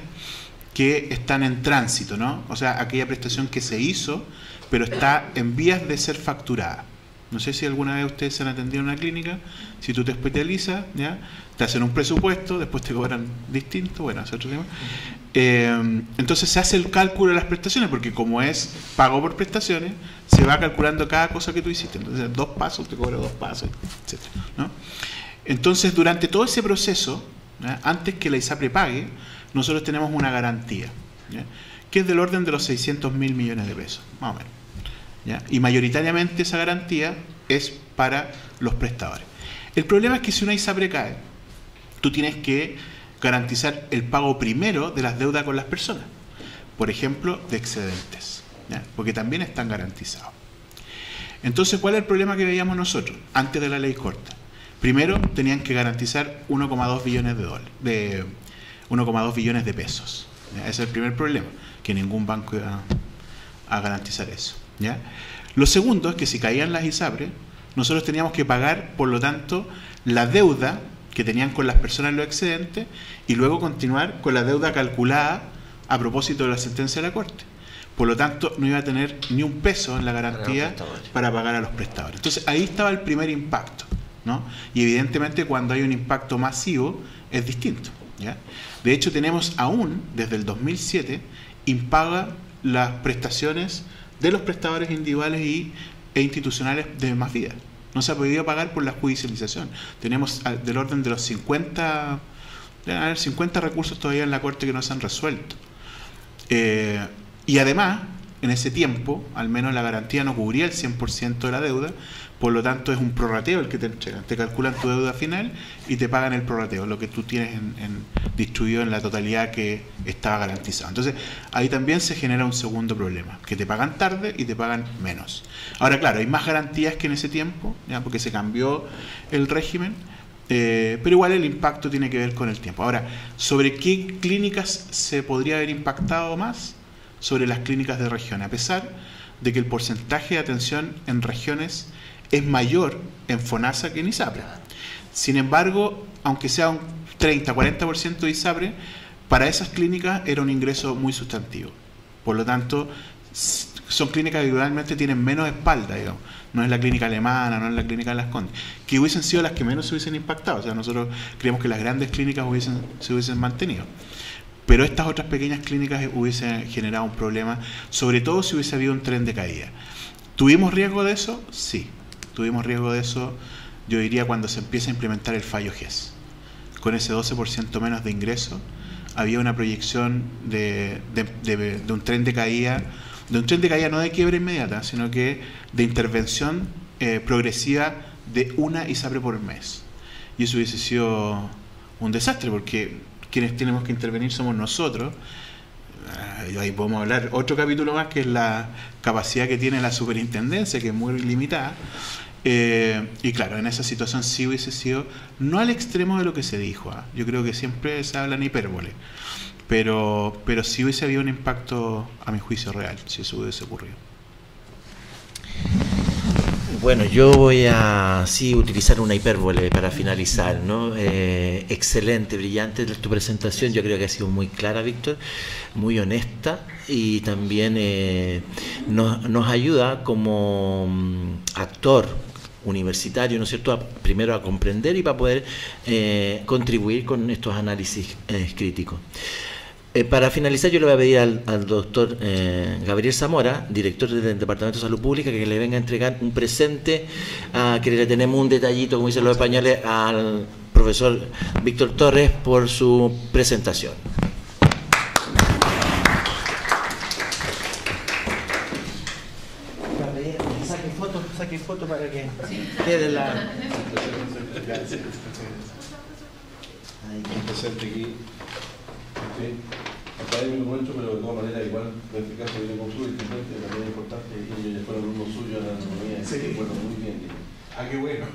que están en tránsito, ¿no? O sea, aquella prestación que se hizo, pero está en vías de ser facturada. No sé si alguna vez ustedes se han atendido en una clínica, si tú te especializas, ¿ya? te hacen un presupuesto, después te cobran distinto, bueno, es otro tema. Eh, entonces se hace el cálculo de las prestaciones, porque como es pago por prestaciones, se va calculando cada cosa que tú hiciste. Entonces, dos pasos te cobro dos pasos, etc. Entonces, durante todo ese proceso, ¿ya? antes que la ISAPRE pague, nosotros tenemos una garantía, que es del orden de los 600 mil millones de pesos, más o menos. Y mayoritariamente esa garantía es para los prestadores. El problema es que si una ISAPRE cae, tú tienes que garantizar el pago primero de las deudas con las personas, por ejemplo, de excedentes, porque también están garantizados. Entonces, ¿cuál es el problema que veíamos nosotros antes de la ley corta? Primero, tenían que garantizar 1,2 billones de dólares, de 1,2 billones de pesos. Ese es el primer problema, que ningún banco iba a garantizar eso. Lo segundo es que si caían las ISAPRE, nosotros teníamos que pagar, por lo tanto, la deuda que tenían con las personas los excedentes y luego continuar con la deuda calculada a propósito de la sentencia de la Corte. Por lo tanto, no iba a tener ni un peso en la garantía para, pagar a los prestadores. Entonces, ahí estaba el primer impacto. ¿no? Y evidentemente cuando hay un impacto masivo es distinto. ¿ya? De hecho, tenemos aún, desde el 2007, impaga las prestaciones de los prestadores individuales y, e institucionales de más vida. No se ha podido pagar por la judicialización. Tenemos del orden de los 50, deben haber 50 recursos todavía en la Corte que no se han resuelto. Eh, y además, en ese tiempo, al menos la garantía no cubría el 100% de la deuda, por lo tanto es un prorrateo el que te entregan. Te calculan tu deuda final y te pagan el prorrateo, lo que tú tienes en, en, distribuido en la totalidad que estaba garantizado. Entonces, ahí también se genera un segundo problema, que te pagan tarde y te pagan menos. Ahora, claro, hay más garantías que en ese tiempo, ¿ya? porque se cambió el régimen, eh, pero igual el impacto tiene que ver con el tiempo. Ahora, ¿sobre qué clínicas se podría haber impactado más? Sobre las clínicas de región, a pesar de que el porcentaje de atención en regiones es mayor en FONASA que en ISAPRE. Sin embargo, aunque sea un 30-40% de ISAPRE, para esas clínicas era un ingreso muy sustantivo. Por lo tanto, son clínicas que igualmente tienen menos espalda, digamos. No es la clínica alemana, no es la clínica de las Condes, que hubiesen sido las que menos se hubiesen impactado. O sea, nosotros creemos que las grandes clínicas hubiesen, se hubiesen mantenido. Pero estas otras pequeñas clínicas hubiesen generado un problema, sobre todo si hubiese habido un tren de caída. ¿Tuvimos riesgo de eso? Sí tuvimos riesgo de eso, yo diría, cuando se empieza a implementar el fallo GES. Con ese 12% menos de ingreso, había una proyección de, de, un tren de caída, de un tren de caída no de quiebra inmediata, sino que de intervención eh, progresiva de una ISAPRE por mes. Y eso hubiese sido un desastre, porque quienes tenemos que intervenir somos nosotros, ahí podemos hablar otro capítulo más que es la capacidad que tiene la superintendencia, que es muy limitada. Eh, y claro, en esa situación sí hubiese sido, no al extremo de lo que se dijo, ¿ah? yo creo que siempre se habla en hipérbole, pero, pero sí hubiese habido un impacto, a mi juicio, real, si eso hubiese ocurrido. Bueno, yo voy a sí utilizar una hipérbole para finalizar, ¿no? Eh, excelente, brillante tu presentación. Yo creo que ha sido muy clara, Víctor, muy honesta y también eh, nos, nos, ayuda como mm, actor universitario, ¿no es cierto?, primero a comprender y para poder eh, contribuir con estos análisis críticos. Eh, para finalizar, yo le voy a pedir al, doctor eh, Gabriel Zamora, director del Departamento de Salud Pública, que le venga a entregar un presente, a, que le tenemos un detallito, como dicen los españoles, al profesor Víctor Torres por su presentación. Saque foto, saque foto para que quede la... Gracias. presente aquí. Académico nuestro, pero de todas maneras, igual en este caso viene con su intendente, también es importante, y ellos ya fueron alumnos suyos a la economía, sí. bueno, muy bien. Ah, qué bueno.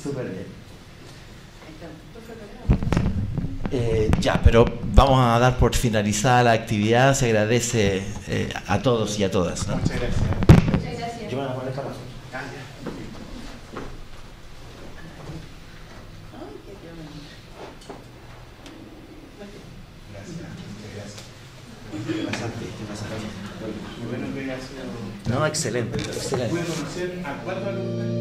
Súper bien. Eh, ya, pero vamos a dar por finalizada la actividad. Se agradece eh, a todos y a todas. ¿no? Muchas gracias. Muchas gracias. No, excelente, excelente. Pude conocer a